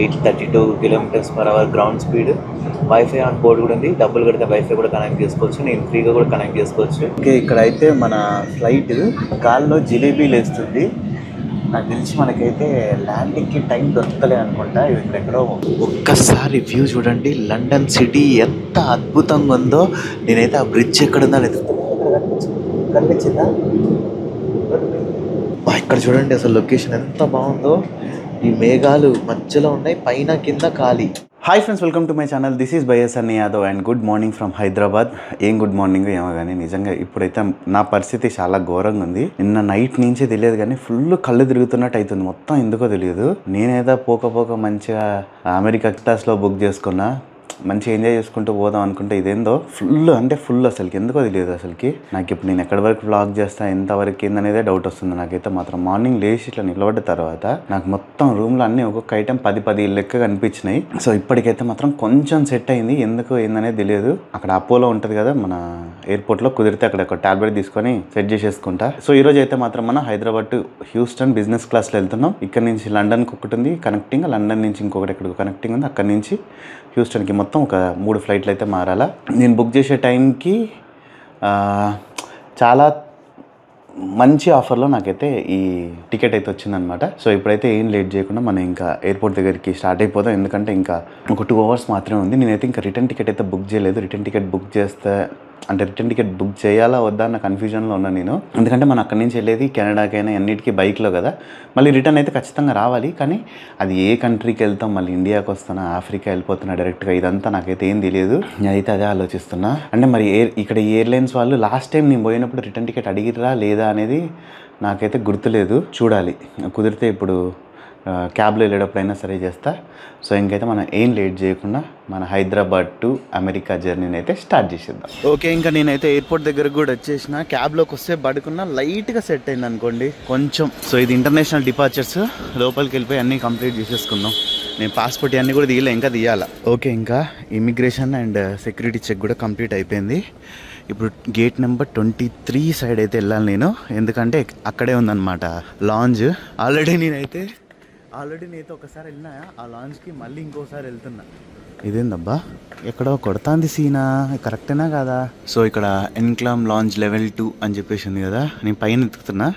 Eight thirty two kilometres per hour ground speed wifi on board కూడా ఉంది. డబ్బులు కడితే వైఫై కూడా కనెక్ట్ చేసుకోవచ్చు. నేను ఫ్రీగా కూడా కనెక్ట్ చేసుకోవచ్చు. ఓకే ఇక్కడ అయితే మన ఫ్లైట్ గాల్లో జిలేబీలు వేస్తుంది నాకు తెలిసి మనకైతే ల్యాండింగ్కి టైం దొరకలే అనుకుంటా. ఇది ఇక్కడ ఎక్కడో ఒక్కసారి వ్యూ చూడండి. లండన్ సిటీ ఎంత అద్భుతంగా ఉందో. నేనైతే ఆ బ్రిడ్జ్ ఎక్కడుందో లేదు. కనిపించిందా? ఇక్కడ చూడండి అసలు లొకేషన్ ఎంత బాగుందో. ఈ మేఘాలు మధ్యలో ఉన్నాయి పైన కింద ఖాళీ. Hi friends welcome to my channel this is బైఎస్ అన్ని Yadav and good morning from Hyderabad ఏం గుడ్ మార్నింగ్ ఏమో కానీ నిజంగా ఇప్పుడైతే నా పరిస్థితి చాలా ఘోరంగా ఉంది. నిన్న నైట్ నుంచే తెలియదు కానీ ఫుల్ కళ్ళు తిరుగుతున్నట్టు అవుతుంది మొత్తం ఎందుకో తెలియదు. నేనేదో పోక పోక మంచిగా అమెరికా క్లాస్లో బుక్ చేసుకున్నా. మంచిగా ఎంజాయ్ చేసుకుంటూ పోదాం అనుకుంటే ఇదేందో ఫుల్ అంటే ఫుల్ అసలుకి. ఎందుకో తెలియదు అసలుకి. నాకు ఇప్పుడు నేను ఎక్కడి వరకు బ్లాగ్ చేస్తా ఎంతవరకు ఏందనేదే డౌట్ వస్తుంది నాకైతే మాత్రం. మార్నింగ్ లేచి ఇట్లా నిలబడ్డ తర్వాత నాకు మొత్తం రూమ్లో అన్ని ఒక్కొక్క ఐటెం పది పది లెక్క కనిపించినాయి సో ఇప్పటికైతే మాత్రం కొంచెం సెట్ అయింది. ఎందుకు ఏందనేది తెలియదు. అక్కడ అపోలో ఉంటుంది కదా మన ఎయిర్పోర్ట్లో కుదిరితే అక్కడ ఒక టాబ్లెట్ తీసుకొని సెట్ చేసేసుకుంటా. సో ఈ రోజు అయితే మాత్రం మనం హైదరాబాద్ టు హ్యూస్టన్ బిజినెస్ క్లాస్లో వెళ్తున్నాం. ఇక్కడ నుంచి లండన్కి ఒకటి ఉంది. కనెక్టింగ్ లండన్ నుంచి ఇంకొకటి ఎక్కడికి కనెక్టింగ్ ఉంది. అక్కడ నుంచి హ్యూస్టన్కి మొత్తం మొత్తం ఒక మూడు ఫ్లైట్లు అయితే మారాలా. నేను బుక్ చేసే టైంకి చాలా మంచి ఆఫర్లో నాకైతే ఈ టికెట్ అయితే వచ్చిందనమాట. సో ఇప్పుడైతే ఏం లేట్ చేయకుండా మనం ఇంకా ఎయిర్పోర్ట్ దగ్గరికి స్టార్ట్ అయిపోదాం. ఎందుకంటే ఇంకా ఒక టూ అవర్స్ మాత్రమే ఉంది. నేనైతే ఇంకా రిటర్న్ టికెట్ అయితే బుక్ చేయలేదు. రిటర్న్ టికెట్ బుక్ చేస్తే అంటే రిటర్న్ టికెట్ బుక్ చేయాలా వద్దా అన్న కన్ఫ్యూజన్లో ఉన్నా నేను. ఎందుకంటే మనం అక్కడి నుంచి వెళ్ళేది కెనడాకైనా అన్నిటికీ బైక్లో కదా. మళ్ళీ రిటర్న్ అయితే ఖచ్చితంగా రావాలి కానీ అది ఏ కంట్రీకి వెళ్తాం మళ్ళీ ఇండియాకి వస్తానా ఆఫ్రికా వెళ్ళిపోతున్నా డైరెక్ట్గా ఇదంతా నాకైతే ఏం తెలియదు. నేనైతే అదే ఆలోచిస్తున్నా. అంటే మరి ఎయిర్ ఇక్కడ ఎయిర్లైన్స్ వాళ్ళు లాస్ట్ టైం నేను పోయినప్పుడు రిటర్న్ టికెట్ అడిగిరా లేదా అనేది నాకైతే గుర్తులేదు. చూడాలి. కుదిరితే ఇప్పుడు క్యాబ్లో వెళ్ళేటప్పుడైనా సరే చేస్తా. సో ఇంకైతే మనం ఏం లేట్ చేయకుండా మన హైదరాబాద్ టు అమెరికా జర్నీని అయితే స్టార్ట్ చేసేద్దాం. ఓకే ఇంకా నేనైతే ఎయిర్పోర్ట్ దగ్గరకు కూడా వచ్చేసిన. క్యాబ్లోకి వస్తే పడుకున్న లైట్గా సెట్ అయింది అనుకోండి. కొంచెం సో ఇది ఇంటర్నేషనల్ డిపార్చర్స్ లోపలికి వెళ్ళిపోయి అన్నీ కంప్లీట్ చేసేసుకుందాం. నేను పాస్పోర్ట్ అన్నీ కూడా తీయలే ఇంకా తీయాలా. ఓకే ఇంకా ఇమిగ్రేషన్ అండ్ సెక్యూరిటీ చెక్ కూడా కంప్లీట్ అయిపోయింది. ఇప్పుడు gate number twenty three side అయితే వెళ్ళాలి నేను. ఎందుకంటే అక్కడే ఉందన్నమాట. లాంజ్ ఆల్రెడీ నేనైతే ఆల్రెడీ నేనైతే ఒకసారి వెళ్ళినా ఆ లాంజ్కి మళ్ళీ ఇంకోసారి వెళ్తున్నా. ఇదేందబ్బా? ఎక్కడో కొడతాంది సీనా. కరెక్టేనా కదా? సో ఇక్కడ ఎన్క్లామ్ లాంజ్ లెవెల్ టూ అని చెప్పేసి ఉంది కదా నేను పైన ఎత్తుకుతున్నా.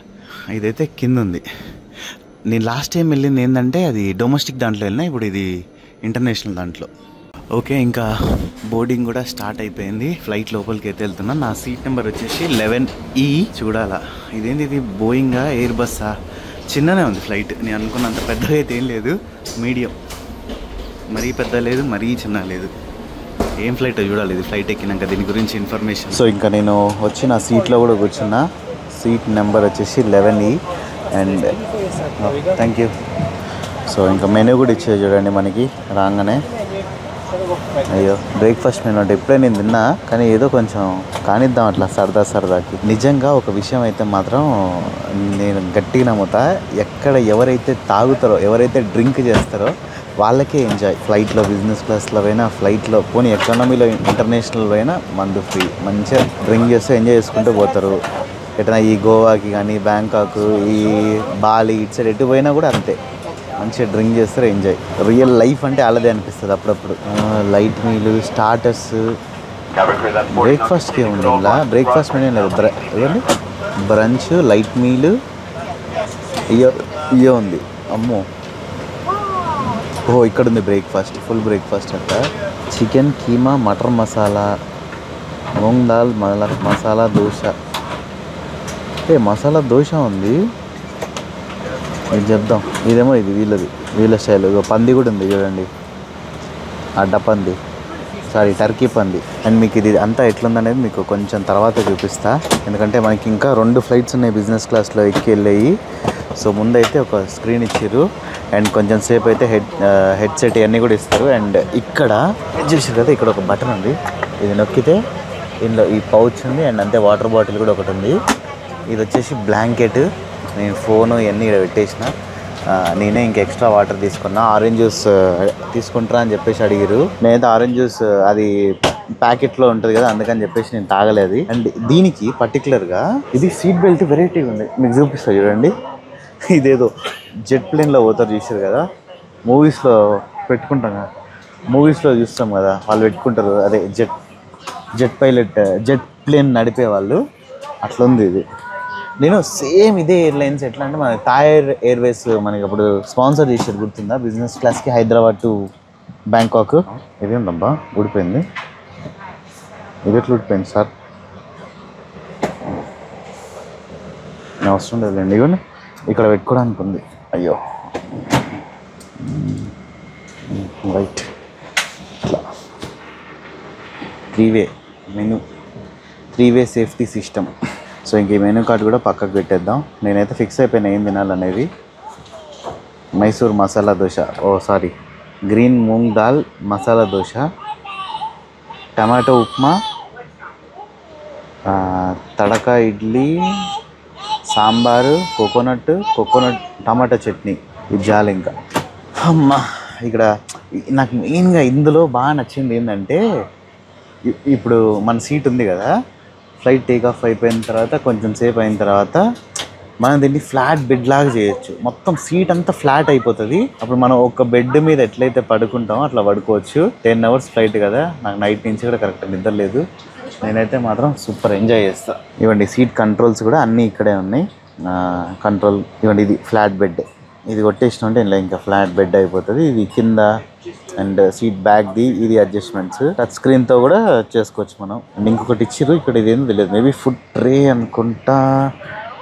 ఇదైతే కింద ఉంది నేను లాస్ట్ టైం వెళ్ళింది ఏంటంటే అది డొమెస్టిక్ దాంట్లో వెళ్ళినా ఇప్పుడు ఇది ఇంటర్నేషనల్ దాంట్లో. ఓకే ఇంకా బోర్డింగ్ కూడా స్టార్ట్ అయిపోయింది. ఫ్లైట్ లోపలికి అయితే వెళ్తున్నా. నా సీట్ నెంబర్ వచ్చేసి లెవెన్ ఈ. చూడాలా. ఇదేంటి ఇది? బోయింగా ఎయిర్ బస్సా? చిన్ననే ఉంది ఫ్లైట్ నేను అనుకున్నంత పెద్దగా అయితే ఏం లేదు. మీడియం మరీ పెద్ద లేదు మరీ చిన్న లేదు. ఏం ఫ్లైట్ చూడాలి ఇది ఫ్లైట్ ఎక్కినాక దీని గురించి ఇన్ఫర్మేషన్ సో ఇంకా నేను వచ్చిన సీట్లో కూడా కూర్చున్నా. సీట్ నెంబర్ వచ్చేసి eleven E and thank you so ఇంకా మెనూ కూడా ఇచ్చేది చూడండి మనకి రాగానే. అయ్యో బ్రేక్ఫాస్ట్ మెనూ అంటే నేను తిన్నా కానీ ఏదో కొంచెం కానిద్దాం అట్లా సరదా సరదాకి. నిజంగా ఒక విషయం అయితే మాత్రం నేను గట్టిగా నమ్ముతా ఎక్కడ ఎవరైతే తాగుతారో ఎవరైతే డ్రింక్ చేస్తారో వాళ్ళకే ఎంజాయ్ ఫ్లైట్లో బిజినెస్ క్లాస్లో అయినా ఫ్లైట్లో పోనీ ఎకానమీలో ఇంటర్నేషనల్ అయినా మందు ఫ్రీ మంచిగా డ్రింక్ చేస్తే ఎంజాయ్ చేసుకుంటూ పోతారు. ఎట్లా ఈ గోవాకి కానీ బ్యాంకాక్ ఈ బాలి ఇటు సైడ్ ఎటు పోయినా కూడా అంతే. మంచిగా డ్రింక్ చేస్తారు ఎంజాయ్. రియల్ లైఫ్ అంటే అలాదే అనిపిస్తుంది అప్పుడప్పుడు. Light meals starters. బ్రేక్ఫాస్ట్కి ఏముంది ఇలా బ్రేక్ఫాస్ట్ మెనూ లేదు. ఇవ్వండి బ్రంచ్ లైట్ మీల్. ఇయో ఇయో ఉంది. అమ్మో. ఓహో ఇక్కడ ఉంది బ్రేక్ఫాస్ట్ ఫుల్ బ్రేక్ఫాస్ట్ అంట. చికెన్ కీమా మటర్ మసాలా. మూంగ్ దాల్ మల మసాలా దోశ. ఏ మసాలా దోశ ఉంది. ఇది చెప్దాం. ఇదేమో ఇది వీళ్ళది. వీళ్ళ స్టైల్. ఇగో పంది కూడా ఉంది చూడండి. అడ్డ పంది. సారీ టర్కీ పంది. అండ్ మీకు ఇది అంతా ఎట్లుందనేది మీకు కొంచెం తర్వాత చూపిస్తా. ఎందుకంటే మనకి ఇంకా రెండు ఫ్లైట్స్ ఉన్నాయి బిజినెస్ క్లాస్లో ఎక్కి వెళ్ళాయి సో ముందైతే ఒక స్క్రీన్ ఇచ్చారు అండ్ కొంచెం సేపు అయితే హెడ్ హెడ్సెట్ ఇవన్నీ కూడా ఇస్తారు. అండ్ ఇక్కడ చూసారు కదా ఇక్కడ ఒక బటన్ ఉంది. ఇది నొక్కితే ఇందులో ఈ పౌచ్ ఉంది. అండ్ అంతే వాటర్ బాటిల్ కూడా ఒకటి ఉంది. ఇది వచ్చేసి బ్లాంకెట్ నేను ఫోను ఇవన్నీ ఇక్కడ పెట్టేసిన. నేనే ఇంక ఎక్స్ట్రా వాటర్ తీసుకున్నా. ఆరెంజ్ జ్యూస్ తీసుకుంటారా అని చెప్పేసి అడిగారు నేనైతే ఆరెంజ్ జ్యూస్ అది ప్యాకెట్లో ఉంటుంది కదా అందుకని చెప్పేసి నేను తాగలేదు. అండ్ దీనికి పర్టికులర్గా ఇది సీట్ బెల్ట్ వెరైటీగా ఉంది. మీకు చూపిస్తా చూడండి. ఇదేదో జెట్ ప్లేన్లో పోతారు చూసారు కదా. మూవీస్లో పెట్టుకుంటాం కదా. మూవీస్లో చూస్తాం కదా. వాళ్ళు పెట్టుకుంటారు. అదే jet jet pilot jet plane నడిపే వాళ్ళు. అట్లా ఉంది ఇది. నేను సేమ్ ఇదే ఎయిర్లైన్స్ ఎట్లా అంటే మన థాయర్ ఎయిర్వేస్ మనకి అప్పుడు స్పాన్సర్ చేశారు గుర్తుందా? బిజినెస్ క్లాస్కి హైదరాబాద్ టు బ్యాంకాక్. ఇదేందబ్బా ఊడిపోయింది. ఇది ఎట్లా ఊడిపోయింది సార్? అవసరం లేదండి ఇవ్వండి ఇక్కడ పెట్టుకోవడానికి ఉంది. అయ్యో. రైట్ ఇట్లా. Three way menu. Three way safety system. So ఇంక ఈ మెనూ కార్డ్ కూడా పక్కకు పెట్టేద్దాం. నేనైతే ఫిక్స్ అయిపోయినా ఏం తినాలనేది. Mysore masala dosa. Oh sorry green moong dal masala dosa. Tomato upma. తడక idli. Sambar coconut coconut tomato chutney. ఇది జాలి ఇంకా. అమ్మా ఇక్కడ నాకు మెయిన్గా ఇందులో బాగా నచ్చింది ఏంటంటే ఇప్పుడు మన సీట్ ఉంది కదా. ఫ్లైట్ టేక్ ఆఫ్ అయిపోయిన తర్వాత కొంచెం సేపు అయిన తర్వాత మనం దీన్ని ఫ్లాట్ బెడ్ లాగా చేయొచ్చు. మొత్తం సీట్ అంతా ఫ్లాట్ అయిపోతుంది. అప్పుడు మనం ఒక బెడ్ మీద ఎట్లయితే పడుకుంటామో అట్లా పడుకోవచ్చు. టెన్ అవర్స్ ఫ్లైట్ కదా. నాకు నైట్ నుంచి కూడా కరెక్ట్ నిద్ర లేదు. నేనైతే మాత్రం సూపర్ ఎంజాయ్ చేస్తాను ఇవ్వండి సీట్ కంట్రోల్స్ కూడా అన్నీ ఇక్కడే ఉన్నాయి. కంట్రోల్ ఇవ్వండి ఇది ఫ్లాట్ బెడ్. ఇది కొట్టేసినంటే ఇలా ఇంకా ఫ్లాట్ బెడ్ అయిపోతుంది. ఇది కింద అండ్ సీట్ బ్యాక్ది ఇది అడ్జస్ట్మెంట్స్. టచ్ స్క్రీన్తో కూడా చేసుకోవచ్చు మనం. అండ్ ఇంకొకటి ఇచ్చిర్రు ఇక్కడ ఇదేందో తెలియదు. మేబీ ఫుడ్ ట్రే అనుకుంటా.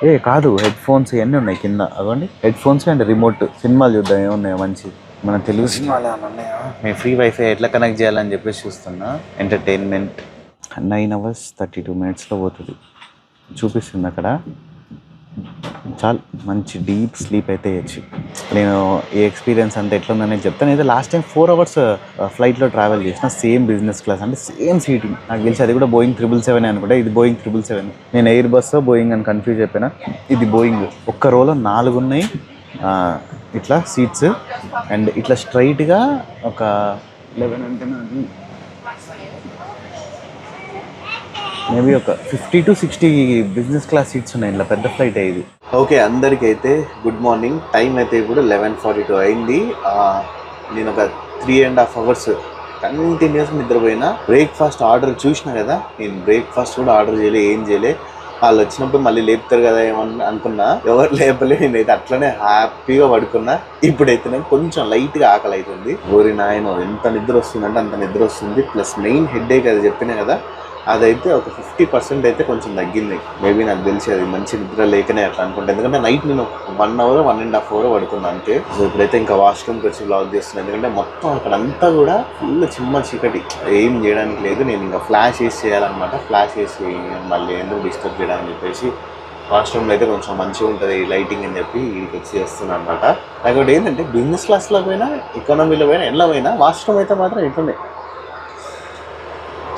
ఏ కాదు హెడ్ ఫోన్స్ ఇవన్నీ ఉన్నాయి కింద. అవ్వండి హెడ్ ఫోన్స్ అండ్ రిమోట్ సినిమాలు చూద్దాం ఏమున్నాయో మంచి. మన తెలుగు సినిమాలు ఉన్నాయా? మేము ఫ్రీ వైఫై ఎట్లా కనెక్ట్ చేయాలని చెప్పేసి చూస్తున్నా. Entertainment nine hours thirty two మినిట్స్లో పోతుంది. చూపిస్తుంది అక్కడ. చాలా మంచి డీప్ స్లీప్ అయితే వేయచ్చు నేను ఈ ఎక్స్పీరియన్స్ అంతా ఎట్లుందనేది చెప్తాను అయితే లాస్ట్ టైం ఫోర్ అవర్స్ ఫ్లైట్లో ట్రావెల్ చేసిన సేమ్ బిజినెస్ క్లాస్ అంటే సేమ్ సీటింగ్. నాకు తెలిసి అది కూడా బోయింగ్ త్రిబుల్ సెవెన్ అనుకుంటా. ఇది బోయింగ్ త్రిబుల్ సెవెన్. నేను ఎయిర్ బస్ బోయింగ్ అని కన్ఫ్యూజ్ అయిపోయినా ఇది బోయింగ్. ఒక్క రోలో నాలుగు ఉన్నాయి. ఇట్లా సీట్స్. అండ్ ఇట్లా స్ట్రైట్గా ఒక లెవెన్ అంటే నాది మేబీ ఒక fifty to sixty business class seats ఉన్నాయి. ఇలా పెద్ద ఫ్లైట్ అయ్యేది. ఓకే అందరికీ అయితే గుడ్ మార్నింగ్. టైం అయితే ఇప్పుడు లెవెన్ ఫార్టీ టూ అయింది. నేను ఒక three and half hours continuous నిద్రపోయినా. బ్రేక్ఫాస్ట్ ఆర్డర్ చూసిన కదా నేను బ్రేక్ఫాస్ట్ కూడా ఆర్డర్ చేయలే ఏం చేయలే. వాళ్ళు వచ్చినప్పుడు మళ్ళీ లేపుతారు కదా ఏమని అనుకున్నా. ఎవరు లేపలే నేనైతే అట్లనే హ్యాపీగా పడుకున్నా. ఇప్పుడైతే కొంచెం లైట్గా ఆకలి అవుతుంది. ఓరి నాయన ఎంత నిద్ర వస్తుందంటే అంత నిద్ర వస్తుంది. ప్లస్ మెయిన్ హెడ్ ఏక్ అది చెప్పినా కదా అదైతే ఒక ఫిఫ్టీ పర్సెంట్ అయితే కొంచెం తగ్గింది. మేబీ నాకు తెలిసి అది మంచి నిద్ర లేకనే అట్లా అనుకుంటా. ఎందుకంటే నైట్ నేను one hour one and half hour పడుకున్నా అంతే. సో ఇప్పుడైతే ఇంకా వాష్రూమ్కి వచ్చి బ్లాగ్ చేస్తున్నాను ఎందుకంటే మొత్తం అక్కడ అంతా కూడా ఫుల్ చిమ్మ చీకటి. ఏం చేయడానికి లేదు. నేను ఇంకా ఫ్లాష్ వేసి చేయాలన్నమాట. ఫ్లాష్ వేసి మళ్ళీ ఎందుకు డిస్టర్బ్ చేయడానికి చెప్పేసి వాష్రూమ్లో అయితే కొంచెం మంచిగా ఉంటుంది లైటింగ్ అని చెప్పి ఇక్కడికి వచ్చి చేస్తున్నాను అనమాట నాకు ఏంటంటే బిజినెస్ క్లాస్లో పోయినా ఎకానమీలో పోయినా ఎలా పోయినా వాష్రూమ్ అయితే మాత్రం ఇట్లుండే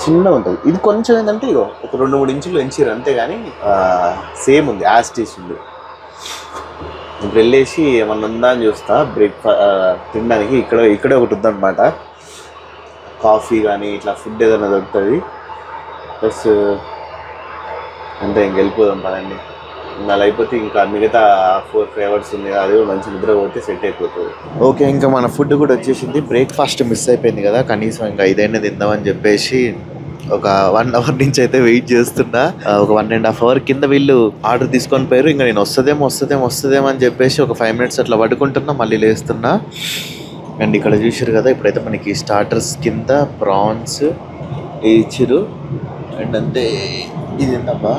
చిన్నగా ఉంటుంది. ఇది కొంచెం ఏంటంటే ఇగో ఒక రెండు మూడు ఇంచులు పెంచారు అంతేగాని సేమ్ ఉంది యాస్టీస్ ఉంది. ఇప్పుడు వెళ్ళేసి ఏమన్నా ఉందా అని చూస్తా బ్రేక్ఫాస్ట్ తినడానికి ఇక్కడ ఇక్కడే ఒకటి ఉందన్నమాట. కాఫీ కానీ ఇట్లా ఫుడ్ ఏదైనా దొరుకుతుంది. ప్లస్ అంతే ఇంక వెళ్ళిపోదాం పదండి. మళ్ళీ అయిపోతే ఇంకా మిగతా ఫోర్ ఫ్లేవర్స్ ఉంది అది కూడా మంచి నిద్ర పోతే సెట్ అయిపోతుంది. ఓకే ఇంకా మన ఫుడ్ కూడా వచ్చేసింది. బ్రేక్ఫాస్ట్ మిస్ అయిపోయింది కదా కనీసం ఇంకా ఇదైనా తిందామని చెప్పేసి ఒక వన్ అవర్ నుంచి అయితే వెయిట్ చేస్తున్నా. ఒక వన్ అండ్ హాఫ్ అవర్ కింద వీళ్ళు ఆర్డర్ తీసుకొని పోయారు. ఇంకా నేను వస్తుందేమో వస్తుందేమో వస్తుందేమో అని చెప్పేసి ఒక ఫైవ్ మినిట్స్ అట్లా పడుకుంటున్నా మళ్ళీ లేస్తున్నా. అండ్ ఇక్కడ చూసారు కదా ఇప్పుడైతే మనకి స్టార్టర్స్ కింద ప్రాన్స్ ఇచ్చిరు అండ్ అంతే. ఇది ఏంటబ్బా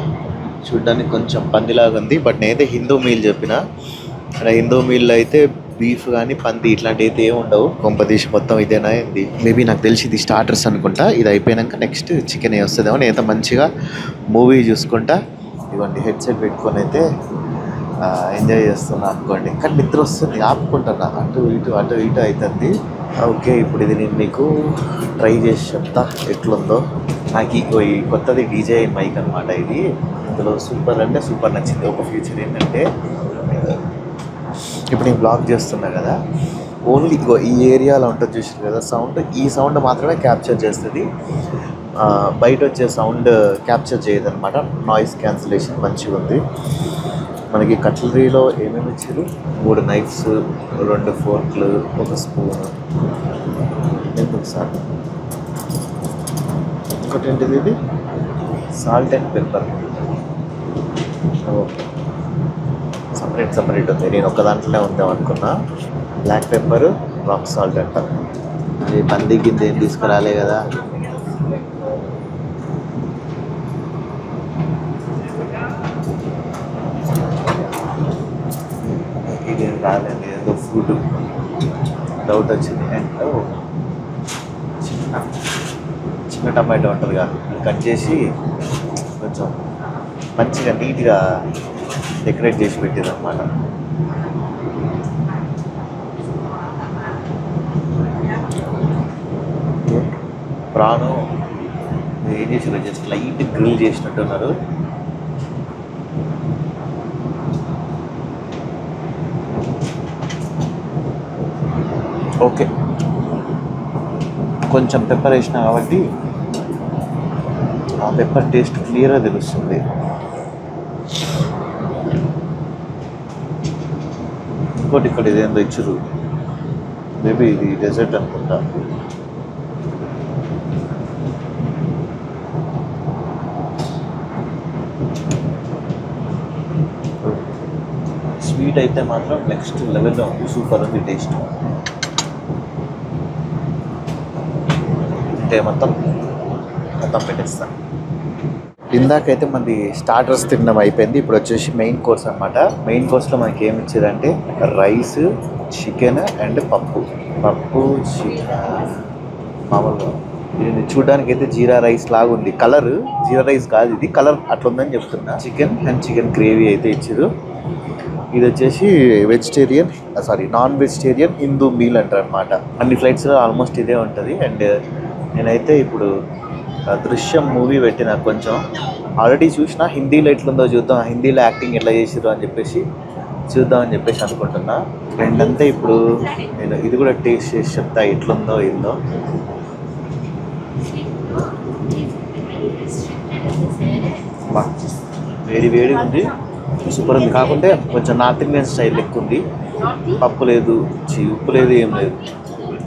చూడ్డానికి కొంచెం పందిలాగా ఉంది బట్ నేనైతే హిందూ మీల్ చెప్పిన. హిందూ మీల్ అయితే బీఫ్ కానీ పంది ఇట్లాంటివి అయితే ఏమి ఉండవు. కొంపదీసి మొత్తం ఇదేనా ఏంది? మేబీ నాకు తెలిసి ఇది స్టార్టర్స్ అనుకుంటా. ఇది అయిపోయాక నెక్స్ట్ చికెన్ వస్తుందేమో. నేనైతే మంచిగా మూవీ చూసుకుంటా. ఇవ్వండి హెడ్సెట్ పెట్టుకొని అయితే ఎంజాయ్ చేస్తున్నా అనుకోండి. కానీ నిద్ర వస్తుంది ఆపుకుంటున్నా అటు ఇటు అటు ఇటు అవుతుంది ఓకే ఇప్పుడు ఇది నేను మీకు ట్రై చేసి చెప్తా. ఎట్లుందో. నాకు ఈ కొత్తది డీజే మైక్ అనమాట ఇది. అందులో సూపర్ అంటే సూపర్ నచ్చింది. ఒక ఫ్యూచర్ ఏంటంటే ఇప్పుడు నేను బ్లాగ్ చేస్తున్నా కదా ఓన్లీ ఇగో ఈ ఏరియాలో ఉంటుంది చూసారు కదా సౌండ్ ఈ సౌండ్ మాత్రమే క్యాప్చర్ చేస్తుంది. బయట వచ్చే సౌండ్ క్యాప్చర్ చేయదనమాట నాయిస్ క్యాన్సిలేషన్ మంచిగా ఉంది. మనకి కట్లరీలో ఏమేమి ఇచ్చారు మూడు నైఫ్స్ రెండు ఫోర్క్లు ఒక స్పూన్ ఎందుకు సార్ ఇంకోటి ఏంటిది ఇది? Salt and pepper separate separate ఉంది. నేను ఒక దాంట్లోనే ఉందాం అనుకున్నా. బ్లాక్ పెప్పర్ రాక్ సాల్ట్ అంట. అది పంది గింజ ఏం తీసుకురాలే కదా. ఇదేం రాలేదు ఏదో ఫుడ్ డౌట్ వచ్చింది. అండ్ oh, చిన్న చిన్న టమాటో ఉంటుంది కదా కట్ చేసి కొంచెం మంచిగా నీట్గా డెకరేట్ చేసి పెట్టారు అనమాట ప్రాణం ఏం చేసారు జస్ట్ లైట్ గ్రిల్ చేసినట్టు ఉన్నారు. ఓకే. కొంచెం పెప్పర్ వేసిన కాబట్టి ఆ పెప్పర్ టేస్ట్ క్లియర్గా తెలుస్తుంది. ఇంకోటి ఇక్కడ ఇదేందో ఇచ్చారు. మేబీ ఇది డెజర్ట్ అనుకుంటా. స్వీట్ అయితే మాత్రం నెక్స్ట్ లెవెల్లో ఉంది. సూపర్ ఉంది టేస్ట్. అంటే మొత్తం. మొత్తం పెట్టేస్తాను ఇందాకైతే మనది స్టార్టర్స్ తినడం అయిపోయింది. ఇప్పుడు వచ్చేసి మెయిన్ కోర్స్ అనమాట మెయిన్ కోర్స్లో మనకి ఏమి ఇచ్చేదంటే రైస్ చికెన్ అండ్ పప్పు. పప్పు చికెన్ మామూలుగా ఇది చూడడానికి అయితే జీరా రైస్ లాగా ఉంది. కలర్ జీరా రైస్ కాదు ఇది. కలర్ అట్లా ఉందని చెప్తున్నా. చికెన్ అండ్ చికెన్ గ్రేవీ అయితే ఇచ్చారు. ఇది వచ్చేసి vegetarian sorry non vegetarian Hindu meal అంటారు అనమాట అన్ని ఫ్లైట్స్లో ఆల్మోస్ట్ ఇదే ఉంటుంది. అండ్ నేనైతే ఇప్పుడు దృశ్యం మూవీ పెట్టిన కొంచెం. ఆల్రెడీ చూసిన హిందీలో ఎట్లుందో చూద్దాం హిందీలో యాక్టింగ్ ఎట్లా చేసిరు అని చెప్పేసి చూద్దాం అని చెప్పేసి అనుకుంటున్నా. రెండంతా ఇప్పుడు నేను ఇది కూడా టేస్ట్ చేసి చెప్తా ఎట్లుందో ఏందో. వేడి వేడి ఉంది. సూపర్ ఉంది. కాకుంటే కొంచెం నార్త్ ఇండియన్ స్టైల్ ఎక్కువ ఉంది. పప్పు లేదు చి ఉప్పు లేదు ఏం లేదు.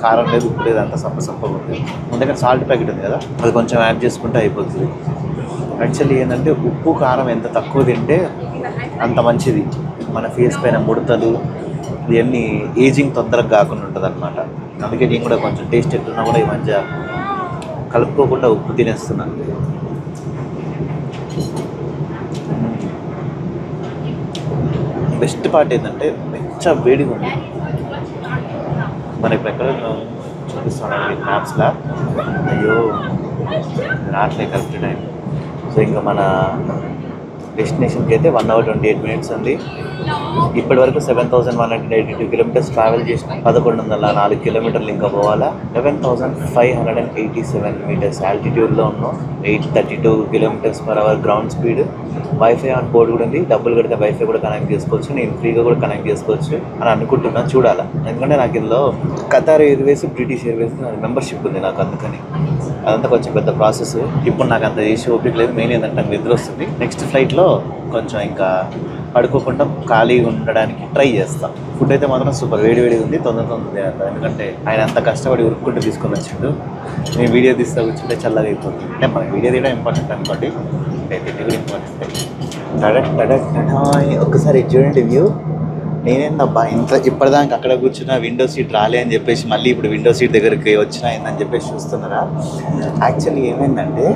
కారం లేదు ఉప్పు లేదు అంత సప్ప సప్పగా ఉంది. మన దగ్గర సాల్ట్ ప్యాకెట్ ఉంది కదా అది కొంచెం యాడ్ చేసుకుంటే అయిపోతుంది. యాక్చువల్లీ ఏంటంటే ఉప్పు కారం ఎంత తక్కువ తింటే అంత మంచిది. మన ఫేస్ పైన ముడతలు ఇవన్నీ ఏజింగ్ తొందరగా కాకుండా ఉంటుంది అనమాట అందుకే నేను కూడా కొంచెం టేస్ట్ ఎట్లున్నా కూడా ఈ మధ్య కలుపుకోకుండా ఉప్పు తినేస్తున్నాను బెస్ట్ hmm. పార్ట్ ఏంటంటే మెచ్చ వేడిగా ఉంది. మన ఇప్పుడు ఎక్కడ ఉన్నాం? మీకు మ్యాప్స్లా అయ్యో రావట్లే కరెక్ట్ టైం సో ఇంకా మన డెస్టినేషన్కి అయితే one hour twenty eight minutes ఉంది ఇప్పటి వరకు seven thousand one hundred eighty two kilometres travel చేసిన పదకొండు వందల నాలుగు కిలోమీటర్లు ఇంకా పోవాలా? Eleven thousand five hundred and eighty seven metres ఆల్టిట్యూడ్లో ఉన్నాం. Eight thirty two kilometres per hour ground speed wifi on board కూడా ఉంది. డబ్బులు కడితే వైఫై కూడా కనెక్ట్ చేసుకోవచ్చు. నేను ఫ్రీగా కూడా కనెక్ట్ చేసుకోవచ్చు అని అనుకుంటున్నాను చూడాలా. ఎందుకంటే నాకు ఇందులో Qatar Airways British Airways membership ఉంది నాకు అందుకని. అదంతా కొంచెం పెద్ద ప్రాసెస్ ఇప్పుడు నాకు అంత చేసి ఓపిక లేదు. మెయిన్ ఏంటంటే నాకు నిద్ర వస్తుంది. నెక్స్ట్ ఫ్లైట్లో కొంచెం ఇంకా పడుకోకుండా ఖాళీగా ఉండడానికి ట్రై చేస్తాం. ఫుడ్ అయితే మాత్రం సూపర్ వేడివేడిగా ఉంది. తొందర తొందర ఎందుకంటే ఆయన అంత కష్టపడి ఉరుక్కుంటూ తీసుకొని వచ్చిండు. నేను వీడియో తీస్తే కూర్చుంటే చల్లగా అయిపోతుంది. అంటే మనకి వీడియో తీయడం ఇంపార్టెంట్ అనుకోండి. అంటే తిండి కూడా ఇంపార్టెంట్ టడక్ టడక్ టడాయ్. చూడండి వ్యూ నేనేందబ్బా ఇంత ఇప్పటిదాకా అక్కడ కూర్చున్న విండో సీట్ రాలే అని చెప్పేసి మళ్ళీ ఇప్పుడు విండో సీట్ దగ్గరికి వచ్చినా ఏందని చెప్పేసి చూస్తున్నారా? యాక్చువల్లీ ఏమైందంటే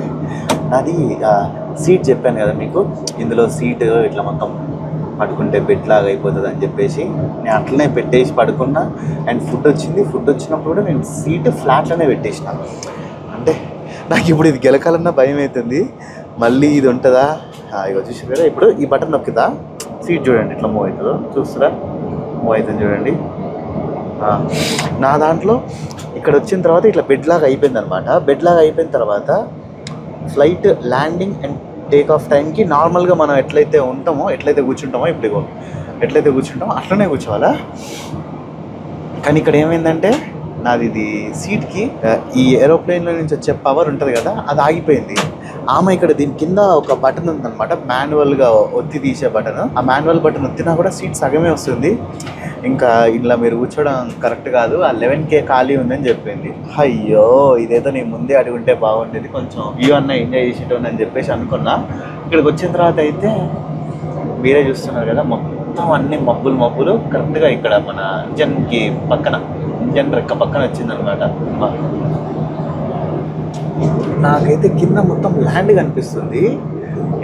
నాది సీట్ చెప్పాను కదా మీకు ఇందులో సీట్ ఇట్లా మొత్తం పడుకుంటే బెడ్ లాగా అయిపోతుంది అని చెప్పేసి నేను అట్లనే పెట్టేసి పడుకున్నా అండ్ ఫుడ్ వచ్చింది. ఫుడ్ వచ్చినప్పుడు కూడా నేను సీట్ ఫ్లాట్లోనే పెట్టేసిన. అంటే నాకు ఇప్పుడు ఇది గెలకాలన్న భయం అవుతుంది మళ్ళీ ఇది ఉంటుందా? ఆ, వచ్చేసి కదా ఇప్పుడు ఈ బటన్ నొక్కుదా? సీట్ చూడండి ఇట్లా మూవ్ అవుతుందో. చూస్తారా? మూవ్ అవుతుంది చూడండి. నా దాంట్లో ఇక్కడ వచ్చిన తర్వాత ఇట్లా బెడ్ లాగా అయిపోయింది అనమాట బెడ్ లాగా అయిపోయిన తర్వాత flight landing and take off టైంకి నార్మల్గా మనం ఎట్లయితే ఉంటామో ఎట్లయితే కూర్చుంటామో ఇప్పుడు ఎట్లయితే కూర్చుంటామో అట్లనే కూర్చోవాలా? కానీ ఇక్కడ ఏమైందంటే నాది ఇది సీట్కి ఈ ఏరోప్లేన్లో నుంచి వచ్చే పవర్ ఉంటుంది కదా అది ఆగిపోయింది. ఆమె ఇక్కడ దీని కింద ఒక బటన్ ఉందన్నమాట. మాన్యువల్గా ఒత్తి తీసే బటన్. ఆ మాన్యువల్ బటన్ ఒత్తినా కూడా సీట్ సగమే వస్తుంది. ఇంకా ఇలా మీరు కూర్చోవడం కరెక్ట్ కాదు. ఆ లెవెన్ కే ఖాళీ ఉందని చెప్పింది. అయ్యో ఇదేదో నేను ముందే అడుగుంటే బాగుండేది. కొంచెం వ్యూ అన్న ఎంజాయ్ చేసేటోని అని చెప్పేసి అనుకున్నా. ఇక్కడికి వచ్చిన తర్వాత అయితే మీరే చూస్తున్నారు కదా మొత్తం అన్ని మబ్బులు మబ్బులు. కరెక్ట్గా ఇక్కడ మన ఇంజన్కి పక్కన ఇంజన్ రెక్క పక్కన వచ్చిందనమాట నాకైతే కింద మొత్తం ల్యాండ్ కనిపిస్తుంది.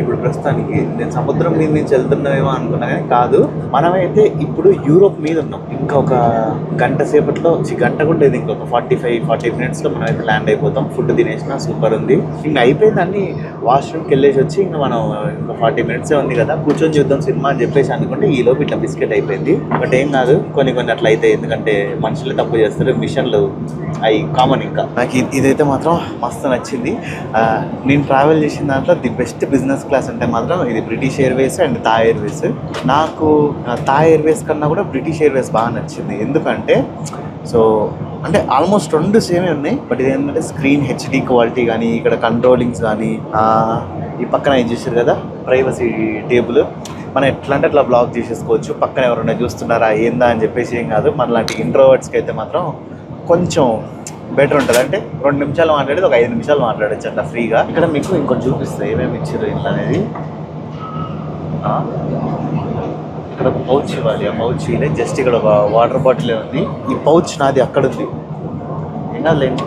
ఇప్పుడు ప్రస్తుతానికి నేను సముద్రం మీద నుంచి వెళ్తున్నామేమో అనుకున్నా కానీ కాదు. మనమైతే ఇప్పుడు యూరోప్ మీద ఉన్నాం. ఇంకా ఒక గంట సేపట్లో గంట కూడా లేదు ఇంకొక ఫార్టీ ఫైవ్ ఫార్టీ మినిట్స్లో మనం అయితే ల్యాండ్ అయిపోతాం. ఫుడ్ తినేసిన సూపర్ ఉంది. ఇంకా అయిపోయిందని వాష్రూమ్కి వెళ్ళేసి వచ్చి ఇంకా మనం ఇంకా ఫార్టీ మినిట్సే ఉంది కదా. కూర్చొని చూద్దాం సినిమా అని చెప్పేసి అనుకుంటే ఈ లోపు ఇట్లా బిస్కెట్ అయిపోయింది. బట్ ఏం కాదు కొన్ని కొన్ని అట్లా అయితే. ఎందుకంటే మనుషులు తప్పు చేస్తారు మిషన్లు అవి కామన్ ఇంకా. నాకు ఇదైతే మాత్రం మస్తు నచ్చింది. నేను ట్రావెల్ చేసిన దాంట్లో ది బెస్ట్ బిజినెస్ క్లాస్ అంటే మాత్రం ఇది బ్రిటిష్ ఎయిర్వేస్ అండ్ థా ఎయిర్వేస్. నాకు థా ఎయిర్వేస్ కన్నా కూడా బ్రిటిష్ ఎయిర్వేస్ బాగా నచ్చింది. ఎందుకంటే సో అంటే ఆల్మోస్ట్ రెండు సేమే ఉన్నాయి. బట్ ఇది ఏంటంటే స్క్రీన్ హెచ్డి క్వాలిటీ కానీ ఇక్కడ కంట్రోలింగ్స్ కానీ ఈ పక్కన ఏం చేశారు కదా ప్రైవసీ టేబుల్. మనం ఎట్లా అంటే అట్లా బ్లాక్ చేసేసుకోవచ్చు. పక్కన ఎవరైనా చూస్తున్నారా ఏందా అని చెప్పేసి ఏం కాదు. మన లాంటి ఇంట్రోవర్ట్స్కి అయితే మాత్రం కొంచెం బెటర్ ఉంటుంది. అంటే రెండు నిమిషాలు మాట్లాడేది ఒక ఐదు నిమిషాలు మాట్లాడచ్చు అట్లా ఫ్రీగా. ఇక్కడ మీకు ఇంకోటి చూపిస్తుంది. ఏమేమి ఇచ్చారు ఇట్లా అనేది? ఇక్కడ పౌచ్ ఇవ్వాలి. ఆ పౌచ్ ఇదే. జస్ట్ ఇక్కడ ఒక వాటర్ బాటిల్ ఉంది. ఈ పౌచ్ నాది అక్కడ ఉంది ఏం లేండి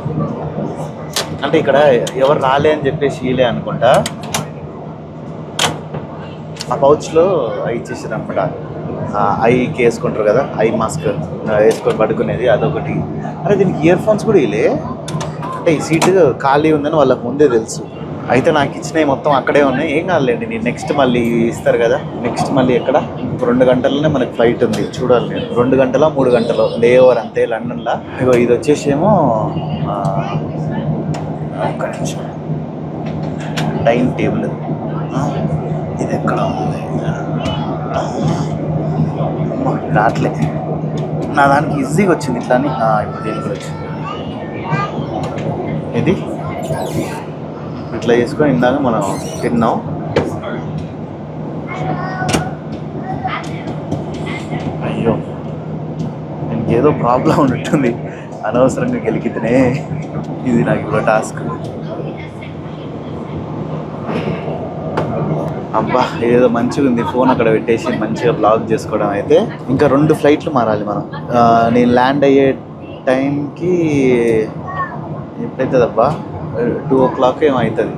అంటే ఇక్కడ ఎవరు రాలే అని చెప్పేసి ఇలే అనుకుంటా. ఆ పౌచ్లో ఇచ్చేసారు అనమాట ఐకి వేసుకుంటారు కదా ఐ మాస్క్ వేసుకొని పడుకునేది అదొకటి. అరే దీనికి ఇయర్ ఫోన్స్ కూడా ఇలే అంటే ఈ సీటు ఖాళీ ఉందని వాళ్ళకి ముందే తెలుసు. అయితే నాకు ఇచ్చినవి మొత్తం అక్కడే ఉన్నాయి. ఏం కాదులేండి నేను నెక్స్ట్ మళ్ళీ ఇస్తారు కదా నెక్స్ట్ మళ్ళీ ఎక్కడ? రెండు గంటలనే మనకి ఫ్లైట్ ఉంది చూడాలి నేను. రెండు గంటల మూడు గంటలు లే ఓవర్ అంతే లండన్లో. ఇగో ఇది వచ్చేసేమో ఒక్క నిమిషం. Time table. ఇది ఎక్కడ ఉంది? రాట్లే. నా దానికి ఈజీగా వచ్చింది ఇట్లా అని ఇప్పుడు దీనికి కూడా వచ్చింది. ఇది ఇట్లా చేసుకొని ఇందాక మనం తిన్నాం. అయ్యో దీనికి ఏదో ప్రాబ్లం ఉన్నట్టుంది. అనవసరంగా గెలికితేనే ఇది నాకు ఇప్పుడు టాస్క్. అబ్బా ఏదో మంచిగా ఉంది ఫోన్ అక్కడ పెట్టేసి మంచిగా బ్లాగ్ చేసుకోవడం అయితే. ఇంకా రెండు ఫ్లైట్లు మారాలి మనం. నేను ల్యాండ్ అయ్యే టైంకి ఎప్పుడైతుంది అబ్బా? టూ ఓ క్లాక్ ఏమో అవుతుంది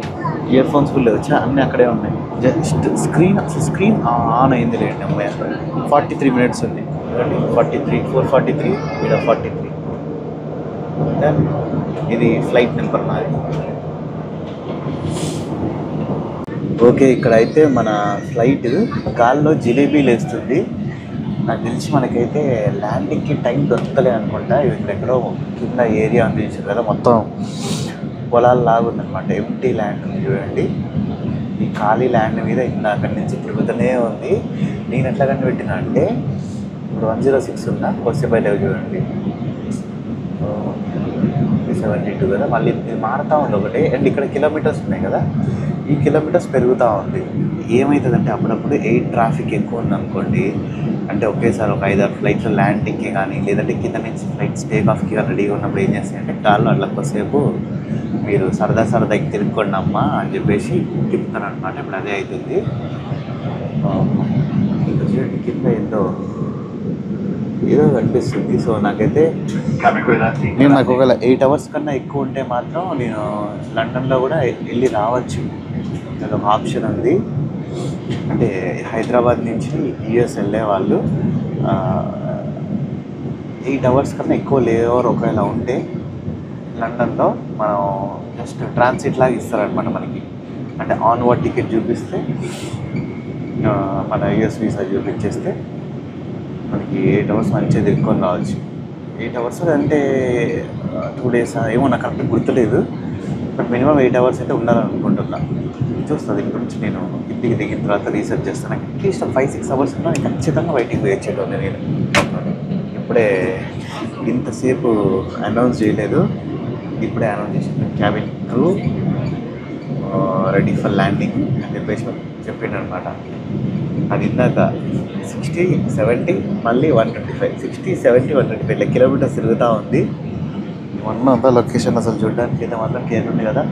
ఇయర్ ఫోన్స్ కూడా వచ్చా? అన్నీ అక్కడే ఉన్నాయి. జస్ట్ స్క్రీన్ అసలు స్క్రీన్ ఆన్ అయింది లేండి అమ్మాయి ఫార్టీ త్రీ మినిట్స్ ఉంది. Forty three four forty three ఇక్కడ ఫార్టీ త్రీ. ఇది ఫ్లైట్ నెంబర్ నాది. ఓకే ఇక్కడ అయితే మన ఫ్లైట్ గాల్లో జిలేబీ లేస్తుంది. నాకు తెలిసి మనకైతే ల్యాండింగ్కి టైం దొరకలేదు అనుకుంటా. ఇది ఇక్కడ ఎక్కడో కింద ఏరియా ఉంది చూసారు కదా మొత్తం పొలాలు లాగుందనమాట ఎంటీ ల్యాండ్ ఉంది చూడండి. ఈ ఖాళీ ల్యాండ్ మీద అక్కడి నుంచి తిరుగుతూనే ఉంది. నేను ఎట్లా కనిపెట్టినా అంటే ఇప్పుడు వన్ జీరో సిక్స్ ఉన్నా కొద్దిసేపు అయితే చూడండి. సెవెంటీ టూ కదా. మళ్ళీ మారుతూ ఉంది ఒకటి. అండ్ ఇక్కడ కిలోమీటర్స్ ఉన్నాయి కదా. ఈ కిలోమీటర్స్ పెరుగుతూ ఉంది. ఏమవుతుందంటే అప్పుడప్పుడు ఎయిర్ ట్రాఫిక్ ఎక్కువ ఉందనుకోండి అంటే ఒకేసారి ఒక ఐదారు ఫ్లైట్లు ల్యాండింగ్కి కానీ లేదంటే కింద నుంచి ఫ్లైట్స్ టేక్ ఆఫ్కి కానీ రెడీగా ఉన్నప్పుడు ఏం చేస్తాయంటే కాళ్ళు అట్లా కొద్దిసేపు మీరు సరదా సరదాకి తిరుక్కోండి అమ్మా అని చెప్పేసి తిప్పుతాను అనమాట ఇప్పుడు అదే అవుతుంది కింద ఏందో ఏదో కనిపిస్తుంది. సో నాకైతే నేను నాకు ఒకవేళ ఎయిట్ అవర్స్ కన్నా ఎక్కువ ఉంటే మాత్రం నేను లండన్లో కూడా వెళ్ళి రావచ్చు. అది ఒక ఆప్షన్ ఉంది. అంటే హైదరాబాద్ నుంచి యూఎస్ వెళ్ళే వాళ్ళు ఎయిట్ అవర్స్ కన్నా ఎక్కువ లేవర్ ఒకవేళ ఉంటే లండన్లో మనం జస్ట్ ట్రాన్సిట్ లాగా ఇస్తారనమాట మనకి. అంటే ఆన్వర్డ్ టికెట్ చూపిస్తే మన యూఎస్ వీసా చూపించేస్తే మనకి ఎయిట్ అవర్స్ మంచిగా తిరుక్కొని రావచ్చు. ఎయిట్ అవర్స్ అంటే టూ డేస్ ఏమో నాకు కరెక్ట్ గుర్తులేదు. బట్ మినిమం ఎయిట్ అవర్స్ అయితే ఉండాలని అనుకుంటున్నా చూస్తాను దీని గురించి నేను ఇంటికి దిగిన తర్వాత రీసెర్చ్ చేస్తాను. నాకు అట్లీస్ట్ ఫైవ్ సిక్స్ అవర్స్ ఉన్నా నేను ఖచ్చితంగా బయటికి వేచేటోని నేను. ఇప్పుడే ఇంతసేపు అనౌన్స్ చేయలేదు. ఇప్పుడే అనౌన్స్ చేసిన cabin crew ready for landing అని చెప్పేసి చెప్పిండు అనమాట అది ఇందాక సిక్స్టీ సెవెంటీ మళ్ళీ one twenty five sixty seventy one twenty five kilometres తిరుగుతూ ఉంది. మొన్న అంతా లొకేషన్ అసలు చూడడానికి అయితే మాత్రం కేర్ ఉంది కదా?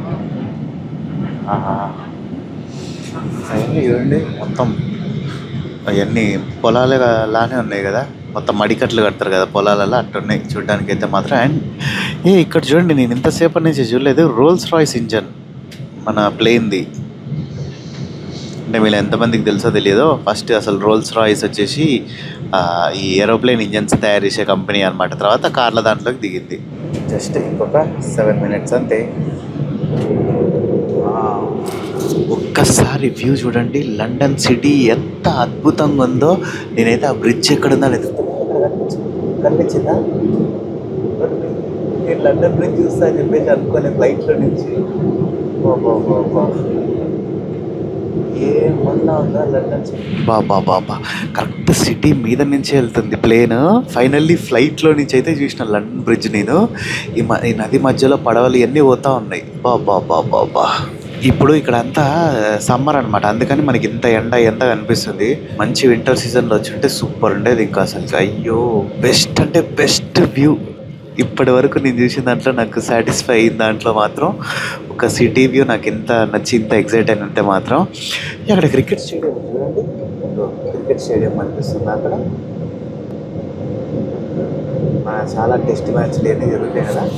అవన్నీ చూడండి మొత్తం అవన్నీ పొలాలు లానే ఉన్నాయి కదా? మొత్తం మడికట్లు కడతారు కదా పొలాలలో? అట్టున్నాయి చూడడానికి అయితే మాత్రం. అండ్ ఏ ఇక్కడ చూడండి నేను ఇంతసేపటి నుంచి చూడలేదు. రోల్స్ రాయ్స్ ఇంజన్ మన ప్లేన్ది. అంటే వీళ్ళు ఎంతమందికి తెలుసో తెలియదో ఫస్ట్ అసలు రోల్స్ రాయిస్ వచ్చేసి ఈ ఏరోప్లేన్ ఇంజన్స్ తయారు చేసే కంపెనీ అనమాట తర్వాత కార్ల దాంట్లోకి దిగింది. జస్ట్ ఇంకొక సెవెన్ మినిట్స్ అంతే. ఒక్కసారి వ్యూ చూడండి లండన్ సిటీ ఎంత అద్భుతంగా ఉందో. నేనైతే ఆ బ్రిడ్జ్ ఎక్కడ ఉందా లేదు. కనిపించిందా? నేను లండన్ బ్రిడ్జ్ చూస్తా అని చెప్పేసి అనుకునే ఫ్లైట్లో నుంచి. లండన్ సిటీ బాబా బాబా కరెక్ట్ సిటీ మీద నుంచి వెళ్తుంది. ప్లేన్. ఫైనల్లీ ఫ్లైట్లో నుంచి అయితే చూసిన లండన్ బ్రిడ్జ్ నేను. ఈ మ- ఈ నది మధ్యలో పడవలు ఇవన్నీ పోతా ఉన్నాయి. బాబా బాబా బా ఇప్పుడు ఇక్కడ అంతా సమ్మర్ అనమాట అందుకని మనకి ఇంత ఎండ ఎంత కనిపిస్తుంది. మంచి వింటర్ సీజన్లో వచ్చి ఉంటే సూపర్ ఉండేది ఇంకా అసలు అయ్యో బెస్ట్ అంటే బెస్ట్ వ్యూ ఇప్పటి వరకు నేను చూసిన దాంట్లో నాకు సాటిస్ఫై అయిన దాంట్లో మాత్రం ఒక సిటీ వ్యూ నాకు ఎంత నచ్చి ఇంత ఎగ్జైట్ అయినంటే మాత్రం అక్కడ క్రికెట్ స్టేడియం చూడండి క్రికెట్ స్టేడియం అనిపిస్తుంది అక్కడ. మన చాలా టెస్ట్ మ్యాచ్లు అన్నీ జరుగుతాయి కదా.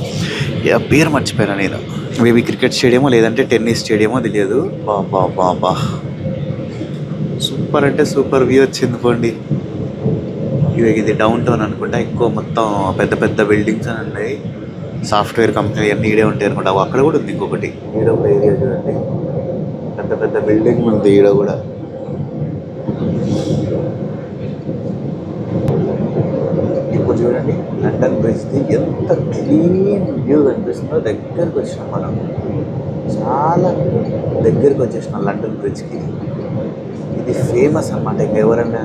యా పేరు మర్చిపోయాను నేను. మేబీ క్రికెట్ స్టేడియమో లేదంటే టెన్నిస్ స్టేడియమో తెలియదు. బా బా బా బా. సూపర్ అంటే సూపర్ వ్యూ వచ్చింది పోండి. ఇది ఇది డౌన్ టౌన్ అనుకుంటా. ఎక్కువ మొత్తం పెద్ద పెద్ద బిల్డింగ్స్ అని ఉన్నాయి. సాఫ్ట్వేర్ కంపెనీ అన్నీ ఈడే ఉంటాయి అనుకుంటా. అక్కడ కూడా ఉంది ఇంకొకటి. ఈడ ఒక ఏరియా చూడండి. పెద్ద పెద్ద బిల్డింగ్ ఉంది ఈడ కూడా. ఇప్పుడు చూడండి లండన్ బ్రిడ్జ్ది ఎంత క్లీన్ వ్యూ కనిపిస్తుందో దగ్గరకు వచ్చినాం మనం. చాలా దగ్గరకు వచ్చేసినాం లండన్ బ్రిడ్జ్కి ఇది ఫేమస్ అన్నమాట. ఇంకెవరన్నా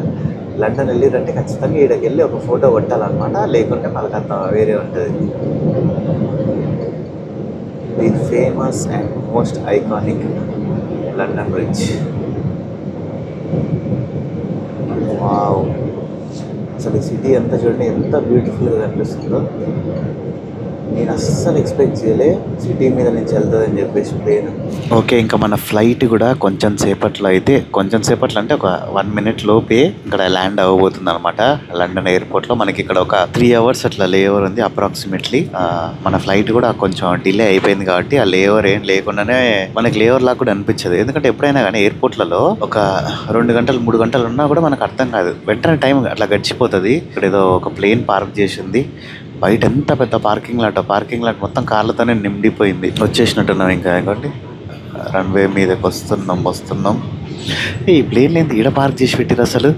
లండన్ వెళ్ళిరంటే ఖచ్చితంగా ఈడకి వెళ్ళి ఒక ఫోటో కొట్టాలన్నమాట. లేకుంటే కలకత్తా వేరే ఉంటుంది. The famous and most iconic London Bridge. Wow. అసలు ఈ సిటీ అంతా చూడండి ఎంత బ్యూటిఫుల్గా కనిపిస్తుందో. నేను అస్సలు ఎక్స్పెక్ట్ చేయలే సిటీ మీద నుంచి వెళ్తుందని చెప్పేసి ప్లేన్ ఓకే ఇంకా మన ఫ్లైట్ కూడా కొంచెం సేపట్లో అయితే కొంచెం సేపట్లో అంటే ఒక వన్ మినిట్ లోపే ఇక్కడ ల్యాండ్ అవ్వబోతుంది అనమాట లండన్ ఎయిర్పోర్ట్లో మనకి ఇక్కడ ఒక త్రీ అవర్స్ అట్లా లేఓవర్ ఉంది అప్రాక్సిమేట్లీ మన ఫ్లైట్ కూడా కొంచెం డిలే అయిపోయింది కాబట్టి ఆ లేఓవర్ ఏం లేకుండానే మనకి లేఓవర్ లాగా కూడా అనిపించదు. ఎందుకంటే ఎప్పుడైనా కానీ ఎయిర్పోర్ట్లలో ఒక రెండు గంటలు మూడు గంటలు ఉన్నా కూడా మనకు అర్థం కాదు. వెంటనే టైం అట్లా గడిచిపోతుంది. ఇక్కడ ఏదో ఒక ప్లేన్ పార్క్ చేసింది బయట ఎంత పెద్ద పార్కింగ్ లాట్ పార్కింగ్ లాట్ మొత్తం కార్లతోనే నిండిపోయింది. వచ్చేసినట్టున్నాం ఇంకా ఇంకోటి రన్వే మీదకి వస్తున్నాం వస్తున్నాం. ఈ ప్లేన్లు ఏంటి ఈడ పార్క్ చేసి పెట్టిరు అసలు?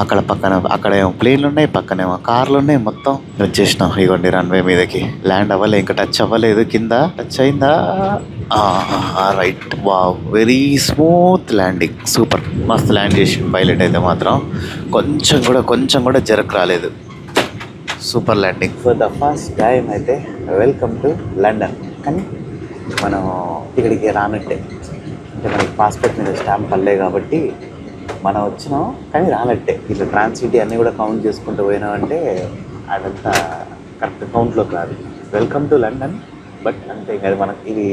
అక్కడ పక్కన అక్కడ ఏమో ప్లేన్లు ఉన్నాయి పక్కనేమో కార్లు ఉన్నాయి మొత్తం. వచ్చేసినాం ఇగోండి రన్వే మీదకి. ల్యాండ్ అవ్వలే ఇంకా టచ్ అవ్వలేదు. కింద టచ్ అయిందా? Right wow very smooth landing super మస్తు ల్యాండ్ చేసి పైలట్ అయితే మాత్రం కొంచెం కూడా కొంచెం కూడా జరక్ రాలేదు. Super landing for the first time అయితే వెల్కమ్ టు లండన్ కానీ మనం ఇక్కడికి రానట్టే అంటే మనకి పాస్పోర్ట్ మీద స్టాంప్ పడలే కాబట్టి మనం వచ్చినాం కానీ రానట్టే ఇట్లా ట్రాన్సిటీ అన్నీ కూడా కౌంట్ చేసుకుంటూ పోయినామంటే అదంతా కరెక్ట్ కౌంట్లోకి రాదు. వెల్కమ్ టు లండన్ బట్ అంతే ఇంకా మనకి ఇది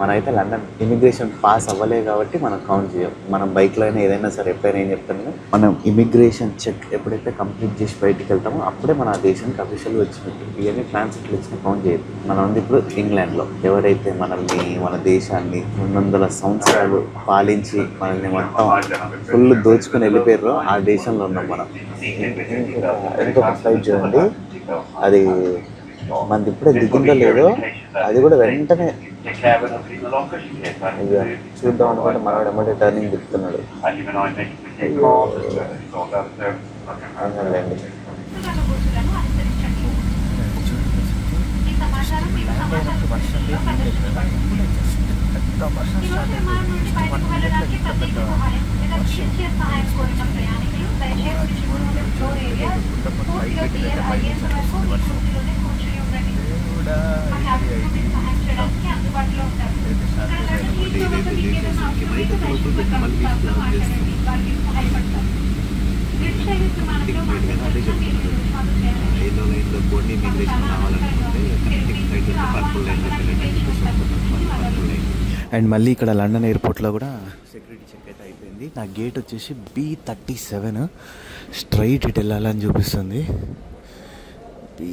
మనమైతే లండన్ ఇమిగ్రేషన్ పాస్ అవ్వలే కాబట్టి మనం కౌంట్ చేయం. మనం బైక్లో అయినా ఏదైనా సరే ఎప్పుడైనా ఏం చెప్తాను మనం ఇమిగ్రేషన్ చెక్ ఎప్పుడైతే కంప్లీట్ చేసి బయటికి వెళ్తామో అప్పుడే మన దేశానికి అఫీషియల్గా వచ్చినట్టు. ఇవన్నీ ట్రాన్స్ఫర్ వచ్చిన కౌంట్ చేయదు మనం ఉంది ఇప్పుడు ఇంగ్లాండ్లో. ఎవరైతే మనల్ని మన దేశాన్ని రెండు వందల సంవత్సరాలు పాలించి మనల్ని మొత్తం ఫుల్ దోచుకొని వెళ్ళిపోయారో ఆ దేశంలో ఉన్నాం మనం. ఇంకొక- ఫ్లైట్ చూడండి. అది మనది ఇప్పుడే దిగిందో లేదో అది కూడా వెంటనే చూద్దాం అనుకుంటే మనవాడు ఎమ్మటే టర్నింగ్ తిప్పుతున్నాడు అవునండి లైన్లో ఇమిగ్రేషన్ కావాలనుకుంటే పర్పుల్ పర్పుల్ లైన్ అండ్ మళ్ళీ ఇక్కడ లండన్ ఎయిర్పోర్ట్లో కూడా సెక్యూరిటీ చెక్ అయితే అయిపోయింది. నా గేట్ వచ్చేసి బి థర్టీ సెవెన్ స్ట్రైట్ ఇటు వెళ్ళాలని చూపిస్తుంది. B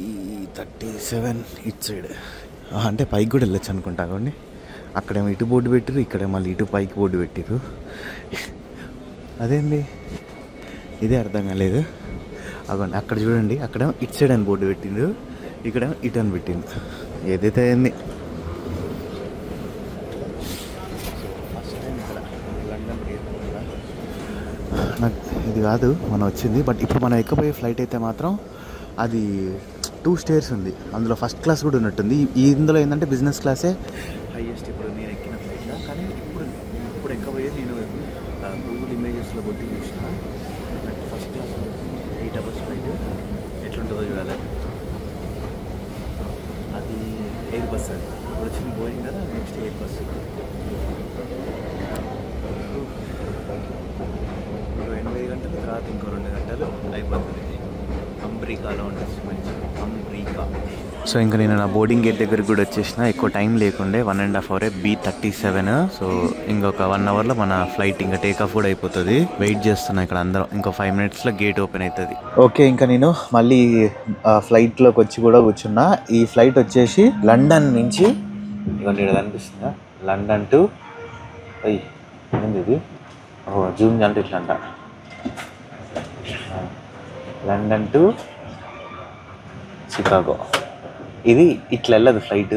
thirty seven it side. అంటే పైకి కూడా వెళ్ళొచ్చు అనుకుంటా కొన్ని అక్కడేమో ఇటు బోర్డు పెట్టిరు ఇక్కడే మళ్ళీ ఇటు పైకి బోర్డు పెట్టిరు అదేంది? ఇదే అర్థం కాలేదు. అగోండి అక్కడ చూడండి అక్కడ ఇటు సైడ్ అని బోర్డు పెట్టిండు ఇక్కడ ఇటు అని పెట్టిండు ఏదైతే అయింది. నాకు ఇది కాదు మనం వచ్చింది బట్ ఇప్పుడు మనం ఎక్కబోయే ఫ్లైట్ అయితే మాత్రం అది టూ స్టేర్స్ ఉంది. అందులో ఫస్ట్ క్లాస్ కూడా ఉన్నట్టుంది. ఈ ఇందులో ఏంటంటే బిజినెస్ క్లాసే హైయెస్ట్ ఇప్పుడు నేను ఎక్కిన ఫ్లైట్లో కానీ ఇప్పుడు ఇప్పుడు ఎక్కబోయే నేను గూగుల్ ఇమేజెస్లో కొట్టి చూసిన first class eight hours flight ఎట్లుంటుందో చూడాలి అది ఎయిర్ బస్ అది ఇప్పుడు వచ్చింది బోయింగ్ కదా నెక్స్ట్ ఎయిర్ బస్ ఇంకో ఎనభై గంటల తర్వాత ఇంకో రెండు గంటలు అయిపోతుంది అమ్రికాలో ఉంటుంది మంచి అమ్రికా సో ఇంకా నేను నా బోర్డింగ్ గేట్ దగ్గరికి కూడా వచ్చేసిన. ఎక్కువ టైం లేకుండే. వన్ అండ్ హాఫ్ అవరే బి థర్టీ సెవెన్ సో ఇంకొక వన్ అవర్లో మన ఫ్లైట్ ఇంకా టేక్ ఆఫ్ కూడా అయిపోతుంది. వెయిట్ చేస్తున్నా ఇక్కడ అందరం. ఇంకో ఫైవ్ మినిట్స్లో గేట్ ఓపెన్ అవుతుంది ఓకే ఇంకా నేను మళ్ళీ ఫ్లైట్లోకి వచ్చి కూడా కూర్చున్నా. ఈ ఫ్లైట్ వచ్చేసి లండన్ నుంచి ఇవ్వండి ఇక్కడ కనిపిస్తుందా? లండన్ టు అయ్యి ఏంది ఇది? ఓ జూమ్ అంటే ఇట్లా అంట. London to Chicago. ఇది ఇట్లా వెళ్ళదు ఫ్లైట్.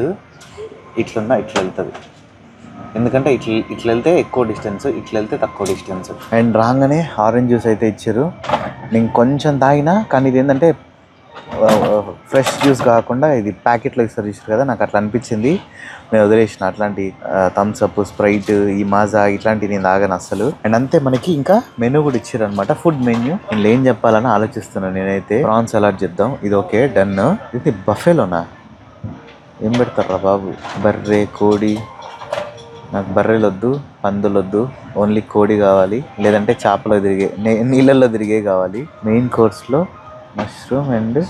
ఇట్లున్నా ఇట్లా వెళ్తుంది ఎందుకంటే ఇట్లా ఇట్లా వెళ్తే ఎక్కువ డిస్టెన్స్ ఇట్లా వెళ్తే తక్కువ డిస్టెన్స్. అండ్ రాగానే ఆరెంజ్ జ్యూస్ అయితే ఇచ్చారు. నేను కొంచెం తాగినా కానీ ఇది ఏంటంటే ఫ్రెష్ జ్యూస్ కాకుండా ఇది ప్యాకెట్లో ఇస్తారు చూసారు కదా నాకు అట్లా అనిపించింది. నేను వదిలేసిన అట్లాంటి థమ్స్ అప్ స్ప్రైట్ ఈ మాజా ఇట్లాంటివి నేను తాగాను అసలు అండ్ అంతే మనకి ఇంకా మెనూ కూడా ఇచ్చారు అనమాట ఫుడ్ మెన్యూ నేను ఏం చెప్పాలని ఆలోచిస్తున్నాను నేనైతే. ప్రాన్స్ అలాట్ చేద్దాం ఇది ఓకే డన్ ఇది బఫేలోనా ఏం పెడతారా బాబు? బర్రె కోడి? నాకు బర్రెలు వద్దు పందులు వద్దు ఓన్లీ కోడి కావాలి. లేదంటే చేపలో తిరిగే నీళ్ళల్లో తిరిగే కావాలి. మెయిన్ కోర్స్లో మష్రూమ్ అండ్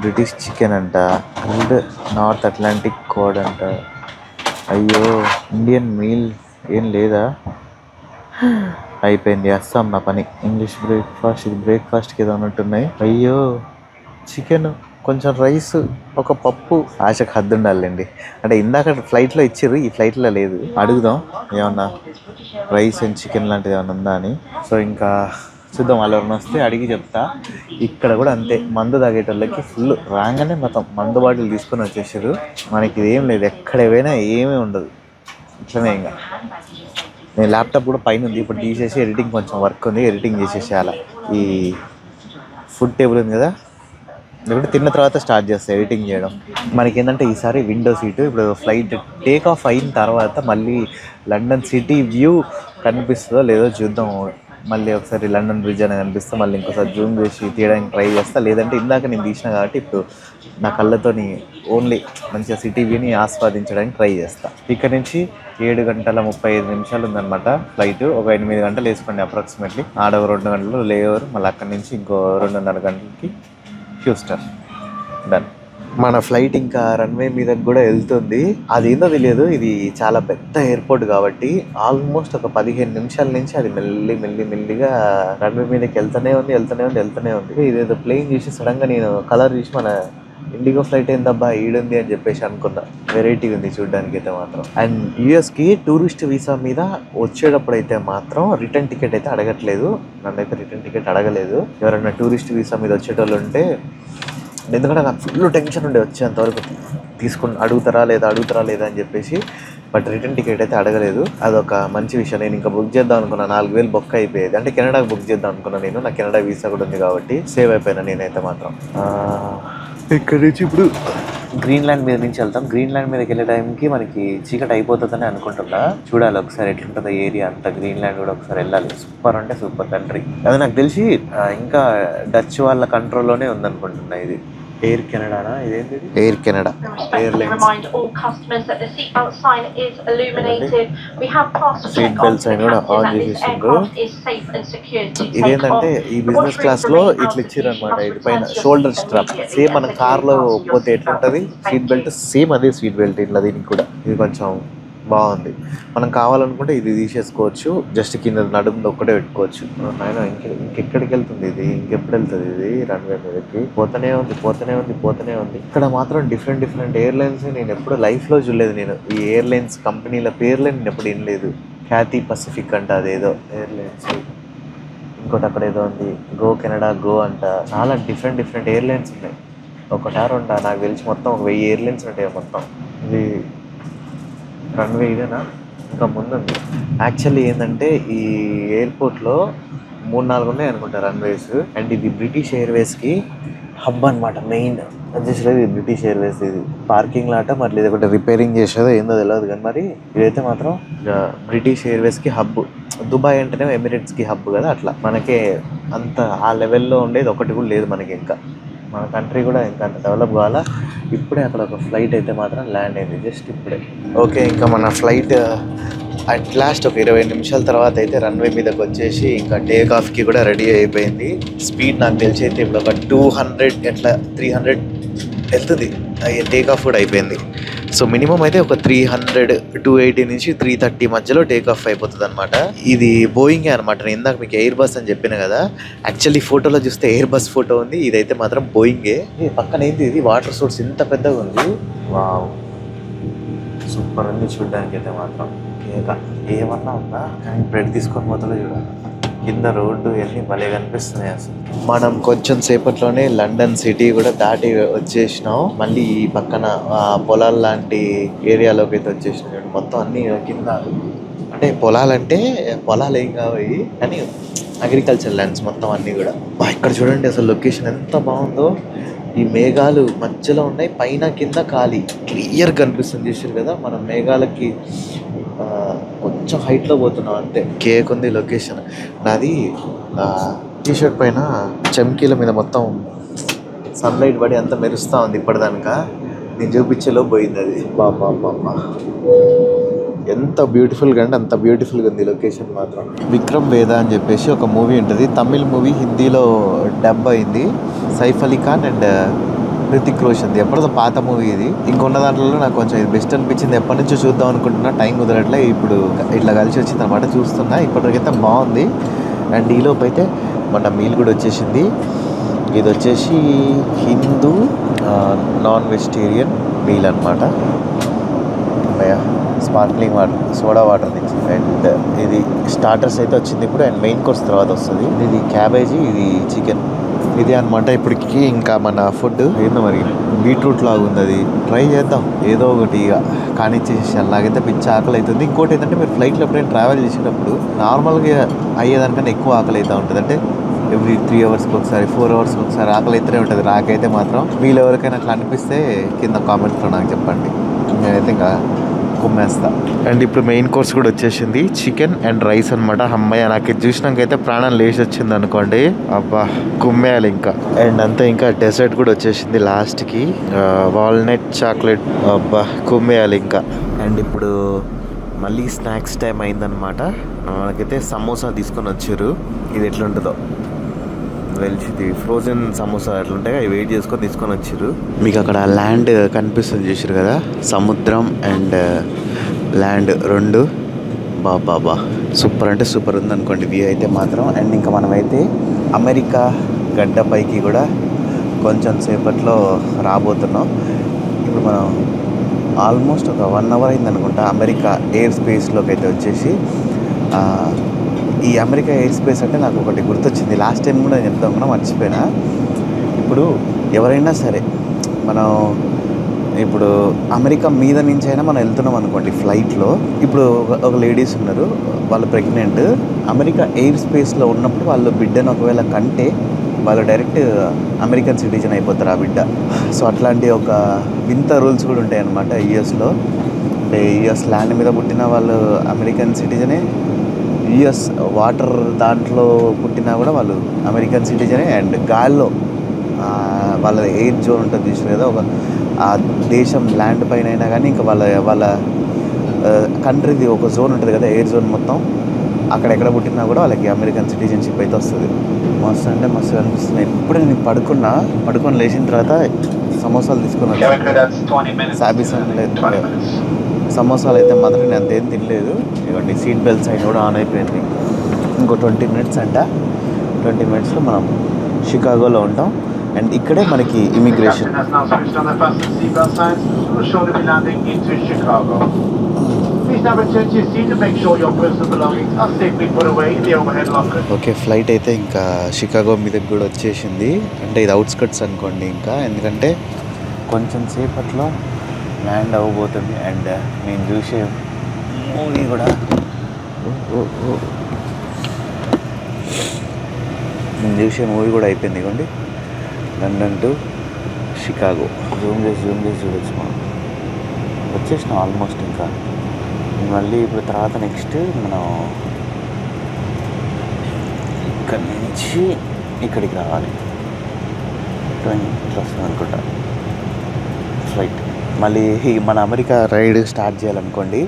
బ్రిటిష్ చికెన్ అంట. అండ్ నార్త్ అట్లాంటిక్ కోడ్ అంట. అయ్యో ఇండియన్ మీల్ ఏం లేదా? అయిపోయింది అస్సాం నా పని. ఇంగ్లీష్ బ్రేక్ఫాస్ట్ ఇది బ్రేక్ఫాస్ట్కి ఏదో ఉన్నట్టున్నాయి అయ్యో చికెన్ కొంచెం రైస్ ఒక పప్పు. ఆశకు హద్దు ఉండాలండి. అంటే ఇందాక ఫ్లైట్లో ఇచ్చారు ఈ ఫ్లైట్లో లేదు. అడుగుదాం ఏమన్నా రైస్ అండ్ చికెన్ లాంటిది ఏమన్నా ఉందా అని. సో ఇంకా చూద్దాం వాళ్ళు ఎవరైనా వస్తే అడిగి చెప్తా. ఇక్కడ కూడా అంతే మందు తాగేటోళ్ళకి ఫుల్ రాగానే మొత్తం మందు బాటిల్ తీసుకొని వచ్చేసారు. మనకి ఇది ఏం లేదు ఎక్కడ పోయినా ఏమీ ఉండదు. ఇట్లనే ఇంకా. నేను ల్యాప్టాప్ కూడా పైన ఉంది ఇప్పుడు తీసేసి ఎడిటింగ్ కొంచెం వర్క్ ఉంది ఎడిటింగ్ చేసేసేయాల. ఈ ఫుడ్ టేబుల్ ఉంది కదా లేకుంటే తిన్న తర్వాత స్టార్ట్ చేస్తాయి ఎడిటింగ్ చేయడం. మనకి ఏంటంటే ఈసారి విండో సీటు ఇప్పుడు ఫ్లైట్ టేక్ ఆఫ్ అయిన తర్వాత మళ్ళీ లండన్ సిటీ వ్యూ కనిపిస్తుందో లేదో చూద్దాం. మళ్ళీ ఒకసారి లండన్ బ్రిడ్జ్ అనేది అనిపిస్తే మళ్ళీ ఇంకోసారి జూమ్ చేసి తీయడానికి ట్రై చేస్తా. లేదంటే ఇందాక నేను తీసిన కాబట్టి ఇప్పుడు నా కళ్ళతోని ఓన్లీ మంచిగా సిటీ వ్యూని ఆస్వాదించడానికి ట్రై చేస్తా. ఇక్కడ నుంచి ఏడు గంటల ముప్పై ఐదు నిమిషాలు ఉందన్నమాట ఫ్లైట్ ఒక ఎనిమిది గంటలు వేసుకోండి అప్రాక్సిమేట్లీ ఆడవ రెండు గంటలు లేవరు. మళ్ళీ అక్కడి నుంచి ఇంకో రెండున్నర గంటలకి హ్యూస్టన్ డన్ మన ఫ్లైట్ ఇంకా రన్వే మీద కూడా వెళ్తుంది. అది ఏందో తెలియదు ఇది చాలా పెద్ద ఎయిర్పోర్ట్ కాబట్టి ఆల్మోస్ట్ ఒక పదిహేను నిమిషాల నుంచి అది మెల్లి మెల్లి మెల్లిగా రన్వే మీదకి వెళ్తూనే ఉంది వెళ్తూనే ఉంది వెళ్తూనే ఉంది. ఇదేదో ప్లేన్ చూసి సడన్గా నేను కలర్ చూసి మన ఇండిగో ఫ్లైట్ ఏందబ్బా ఈడుంది అని చెప్పేసి అనుకున్నా. వెరైటీ ఉంది చూడడానికి అయితే మాత్రం. అండ్కి టూరిస్ట్ వీసా మీద వచ్చేటప్పుడు అయితే మాత్రం రిటర్న్ టికెట్ అయితే అడగట్లేదు. నన్నైతే రిటర్న్ టికెట్ అడగలేదు. ఎవరైనా టూరిస్ట్ వీసా మీద వచ్చేటోళ్ళు ఉంటే ఎందుకంటే నాకు ఫుల్ టెన్షన్ ఉండే వచ్చేంత వరకు తీసుకుని అడుగుతారా లేదా అడుగుతారా లేదా అని చెప్పేసి బట్ రిటర్న్ టికెట్ అయితే అడగలేదు. అదొక మంచి విషయం. నేను ఇంకా బుక్ చేద్దాం అనుకున్నా. నాలుగు వేలు బుక్ అయిపోయేది. అంటే కెనడాకి బుక్ చేద్దాం అనుకున్నా నేను. నాకు కెనడా వీసా కూడా ఉంది కాబట్టి సేవ్ అయిపోయినా నేనైతే మాత్రం. ఇక్కడ నుంచి ఇప్పుడు? గ్రీన్లాండ్ మీద నుంచి వెళ్తాం. గ్రీన్లాండ్ మీదకి వెళ్ళే టైంకి మనకి చీకటి అయిపోతుందని అనుకుంటున్నా. చూడాలి ఒకసారి ఎట్లుంటుందో ఏరియా అంతా. గ్రీన్లాండ్ కూడా ఒకసారి వెళ్ళాలి. సూపర్ అంటే సూపర్ కంట్రీ అది నాకు తెలిసి ఇంకా డచ్ వాళ్ళ కంట్రోల్లోనే ఉందనుకుంటున్నా ఇది. ఎయిర్ కెనడానా ఇదేంటి Air Canada and respectfully Airlines. remind all customers that the seatbelt sign is illuminated. We have passed a check Seatbelt on to sign the కూడా this చేసేసిండ్రు. aircraft is safe and secure to take ఇదేంటంటే. ఈ business క్లాస్లో ఇట్లా ఇచ్చారు అనమాట ఇది పైన షోల్డర్ స్ట్రాప్ సేమ్ మన కార్లో పోతే ఎట్లుంటది. సీట్ బెల్ట్ సేమ్ అదే సీట్ బెల్ట్ ఇట్లా దీనికి కూడా ఇది కొంచెం బాగుంది. మనం కావాలనుకుంటే ఇది తీసేసుకోవచ్చు. జస్ట్ కింద నడుము ఒక్కటే పెట్టుకోవచ్చు. ఆయన ఇంక ఇంకెక్కడికి వెళ్తుంది ఇది? ఇంకెప్పుడు వెళ్తుంది ఇది రన్వే మీదకి? పోతూనే ఉంది పోతూనే ఉంది పోతూనే ఉంది. ఇక్కడ మాత్రం డిఫరెంట్ డిఫరెంట్ ఎయిర్లైన్స్ నేను ఎప్పుడు లైఫ్లో చూడలేదు నేను. ఈ ఎయిర్లైన్స్ కంపెనీల పేర్లే నేను ఎప్పుడు వినలేదు. ఖ్యాతి పసిఫిక్ అంట అదేదో ఎయిర్లైన్స్ ఇంకోటి అక్కడ ఏదో ఉంది. గో కెనడా గో అంట. చాలా డిఫరెంట్ డిఫరెంట్ ఎయిర్లైన్స్ ఉన్నాయి. ఒకటారు ఉంటా. నాకు తెలిసి మొత్తం ఒక వెయ్యి ఎయిర్లైన్స్ ఉంటాయి మొత్తం. ఇది రన్వే ఇదేనా? ఇంకా ముందుంది. యాక్చువల్లీ ఏంటంటే ఈ ఎయిర్పోర్ట్లో మూడు నాలుగు ఉన్నాయి అనుకుంటా రన్వేస్ అండ్ ఇది బ్రిటిష్ ఎయిర్వేస్కి హబ్ అనమాట మెయిన్ వచ్చేసరికి ఇది బ్రిటిష్ ఎయిర్వేస్ ఇది. పార్కింగ్ లాట మరి లేదంటే రిపేరింగ్ చేసేదో ఏందో తెలియదు కానీ మరి ఇదైతే మాత్రం బ్రిటిష్ ఎయిర్వేస్కి హబ్ దుబాయ్ అంటేనే ఎమిరేట్స్కి హబ్ కదా అట్లా. మనకే అంత ఆ లెవెల్లో ఉండేది ఒకటి కూడా లేదు మనకి ఇంకా. మన కంట్రీ కూడా ఇంకా అంత డెవలప్ కావాలా? ఇప్పుడే అక్కడ ఒక ఫ్లైట్ అయితే మాత్రం ల్యాండ్ అయింది జస్ట్ ఇప్పుడే. ఓకే ఇంకా మన ఫ్లైట్ అట్ లాస్ట్ ఒక ఇరవై నిమిషాల తర్వాత అయితే రన్వే మీదకి వచ్చేసి ఇంకా టేక్ ఆఫ్కి కూడా రెడీ అయిపోయింది. స్పీడ్ నాకు తెలిసి అయితే ఇప్పుడు ఒక టూ హండ్రెడ్ ఎట్లా త్రీ హండ్రెడ్ వెళ్తుంది. టేక్ ఆఫ్ కూడా అయిపోయింది. సో మినిమం అయితే ఒక త్రీ హండ్రెడ్ టూ ఎయిటీ నుంచి త్రీ థర్టీ మధ్యలో టేక్ ఆఫ్ అయిపోతుంది అనమాట ఇది బోయింగే అనమాట నేను ఇందాక మీకు ఎయిర్ బస్ అని చెప్పిన కదా యాక్చువల్లీ ఫోటోలో చూస్తే ఎయిర్ బస్ ఫోటో ఉంది. ఇదైతే మాత్రం బోయింగే. పక్కన ఏంది ఇది? వాటర్ సోర్స్ ఇంత పెద్దగా ఉంది. వావ్. సూపర్ ఉంది చూడడానికి అయితే మాత్రం ఏమన్నా ఉందా? కానీ బ్రెడ్ తీసుకొని మొదలు చూడాలి. కింద రోడ్డు ఇవన్నీ భలే కనిపిస్తున్నాయి అసలు. మనం కొంచెం సేపట్లోనే లండన్ సిటీ కూడా దాటి వచ్చేసినాం. మళ్ళీ ఈ పక్కన ఆ పొలాల లాంటి ఏరియాలోకి అయితే వచ్చేసినాం మొత్తం అన్ని కింద. అంటే పొలాలంటే పొలాలు ఏం కావాలి కానీ అగ్రికల్చర్ ల్యాండ్స్ మొత్తం అన్నీ కూడా. ఇక్కడ చూడండి అసలు లొకేషన్ ఎంత బాగుందో. ఈ మేఘాలు మధ్యలో ఉన్నాయి పైన కింద ఖాళీ. క్లియర్ కనిపిస్తుంది చూసారు కదా మనం మేఘాలకి కొంచెం హైట్లో పోతున్నాం అంతే. కేక్ ఉంది లొకేషన్. నాది టీ షర్ట్ పైన చమ్కీల మీద మొత్తం సన్లైట్ పడి అంత మెరుస్తూ ఉంది ఇప్పటిదానిక నేను చూపించేలో పోయింది అది. బాబా బాబా ఎంత బ్యూటిఫుల్గా అంటే అంత బ్యూటిఫుల్గా ఉంది లొకేషన్ మాత్రం. విక్రమ్ వేద అని చెప్పేసి ఒక మూవీ ఉంటుంది. తమిళ్ మూవీ హిందీలో డబ్ అయింది. సైఫ్ అలీ ఖాన్ అండ్ హృతిక్ రోషన్ది. ఎప్పటిదో పాత మూవీ ఇది. ఇంకొన్న దాంట్లో నాకు కొంచెం ఇది బెస్ట్ అనిపించింది. ఎప్పటి నుంచో చూద్దాం అనుకుంటున్నా. టైం కుదరట్లే. ఇప్పుడు ఇట్లా కలిసి వచ్చింది అనమాట చూస్తున్నా. ఇప్పటికైతే బాగుంది. అండ్ ఈలోపు అయితే మన మీల్ కూడా వచ్చేసింది. ఇది వచ్చేసి హిందూ నాన్ వెజిటేరియన్ మీల్ అనమాట స్పార్క్లింగ్ వాటర్ సోడా వాటర్ నుంచి అండ్ ఇది స్టార్టర్స్ అయితే వచ్చింది ఇప్పుడు. అండ్ మెయిన్ కోర్స్ తర్వాత వస్తుంది. ఇది క్యాబేజీ ఇది చికెన్. ఇది అనమాట ఇప్పటికి ఇంకా మన ఫుడ్ ఏందో మరి బీట్రూట్ లాగా ఉంది అది. ట్రై చేద్దాం. ఏదో ఒకటి ఇక కానిచ్చేసి అలాగైతే పిచ్చి ఆకలి అవుతుంది. ఇంకోటి ఏంటంటే మీరు ఫ్లైట్లో ఎప్పుడైనా ట్రావెల్ చేసేటప్పుడు నార్మల్గా అయ్యేదానికన్నా ఎక్కువ ఆకలి అవుతూ ఉంటుంది. అంటే ఎవ్రీ త్రీ అవర్స్కి ఒకసారి ఫోర్ అవర్స్కి ఒకసారి ఆకలి అయితేనే ఉంటుంది. నాకైతే మాత్రం వీళ్ళు ఎవరికైనా అట్లా అనిపిస్తే కింద కామెంట్స్లో నాకు చెప్పండి. నేనైతే ఇంకా కుమ్మేస్తా. అండ్ ఇప్పుడు మెయిన్ కోర్స్ కూడా వచ్చేసింది. చికెన్ అండ్ రైస్ అనమాట అమ్మాయి నాకు ఇది చూసినాకైతే ప్రాణం లేచి వచ్చింది అనుకోండి. అబ్బా కుమ్మేయాలి ఇంకా. అండ్ అంతా ఇంకా డెజర్ట్ కూడా వచ్చేసింది లాస్ట్కి. Walnut chocolate. అబ్బా కుమ్మేయాలి ఇంకా. అండ్ ఇప్పుడు మళ్ళీ స్నాక్స్ టైం అయిందనమాట మనకైతే సమోసా తీసుకొని వచ్చారు. ఇది ఎట్లుంటుందో. వెల్చిది ఫ్రోజన్ సమోసా అట్లుంటాయి అవి వెయిట్ చేసుకొని తీసుకొని వచ్చారు మీకు అక్కడ ల్యాండ్ కనిపిస్తుంది చూసారు కదా? సముద్రం అండ్ ల్యాండ్ uh, రెండు. బా సూపర్ అంటే సూపర్ ఉంది అనుకోండి వ్యూ అయితే మాత్రం. అండ్ ఇంకా మనమైతే అమెరికా గడ్డపైకి కూడా కొంచెం సేపట్లో రాబోతున్నాం. ఇప్పుడు మనం ఆల్మోస్ట్ ఒక వన్ అవర్ అయింది అనుకుంటా అమెరికా ఎయిర్ స్పేస్లోకి అయితే వచ్చేసి ఈ అమెరికా ఎయిర్ స్పేస్ అంటే నాకు ఒకటి గుర్తొచ్చింది. లాస్ట్ టైం కూడా నేను చెప్తాం కూడా మర్చిపోయినా. ఇప్పుడు ఎవరైనా సరే మనం ఇప్పుడు అమెరికా మీద నుంచి అయినా మనం వెళ్తున్నాం అనుకోండి ఫ్లైట్లో. ఇప్పుడు ఒక- ఒక లేడీస్ ఉన్నారు వాళ్ళు ప్రెగ్నెంట్. అమెరికా ఎయిర్ స్పేస్లో ఉన్నప్పుడు వాళ్ళు బిడ్డను ఒకవేళ కంటే వాళ్ళు డైరెక్ట్ అమెరికన్ సిటిజన్ అయిపోతారు ఆ బిడ్డ. సో అట్లాంటి ఒక వింత రూల్స్ కూడా ఉంటాయి అన్నమాట యుఎస్లో. అంటే యుఎస్ ల్యాండ్ మీద పుట్టిన వాళ్ళు అమెరికన్ సిటిజనే యుఎస్ వాటర్ దాంట్లో పుట్టినా కూడా వాళ్ళు అమెరికన్ సిటిజనే అండ్ గాల్లో వాళ్ళ ఎయిర్ జోన్ ఉంటుంది చూసారు కదా ఒక ఆ దేశం ల్యాండ్ పైన అయినా కానీ ఇంకా వాళ్ళ వాళ్ళ కంట్రీది ఒక జోన్ ఉంటుంది కదా ఎయిర్ జోన్ మొత్తం. అక్కడ ఎక్కడ పుట్టినా కూడా వాళ్ళకి అమెరికన్ సిటిజన్షిప్ అయితే వస్తుంది. మస్తు అంటే మస్తు అనిపిస్తుంది. ఎప్పుడు నేను పడుకున్నా పడుకొని లేచిన తర్వాత సమోసాలు తీసుకొని వచ్చాను సమోసాలు అయితే మాత్రం నేను అంతేం తినలేదు. ఇవన్నీ సీట్ బెల్ట్స్ అయిన కూడా ఆన్ అయిపోయింది. ఇంకో ట్వంటీ మినిట్స్ అంట. ట్వంటీ మినిట్స్లో మనం షికాగోలో ఉంటాం. అండ్ ఇక్కడే మనకి ఇమిగ్రేషన్. ఓకే ఫ్లైట్ అయితే ఇంకా షికాగో మీద కూడా వచ్చేసింది. అంటే ఇది అవుట్స్కట్స్ అనుకోండి ఇంకా. ఎందుకంటే కొంచెం సేపట్లో ల్యాండ్ అవ్వబోతుంది అండ్ uh, నేను చూసే మూవీ కూడా. ఓ, నేను చూసే మూవీ కూడా అయిపోయింది ఇవ్వండి లండన్ టు షికాగో జూమ్ చేసి జూమ్ చేసి చూడొచ్చు మనం. వచ్చేసిన ఆల్మోస్ట్ ఇంకా. మళ్ళీ ఇప్పుడు తర్వాత నెక్స్ట్ మనం ఇక్కడ నుంచి ఇక్కడికి రావాలి. ట్రైన్ ఇట్లా వస్తుంది అనుకుంటా. ఫ్లైట్ మళ్ళీ మన అమెరికా రైడ్ స్టార్ట్ చేయాలనుకోండి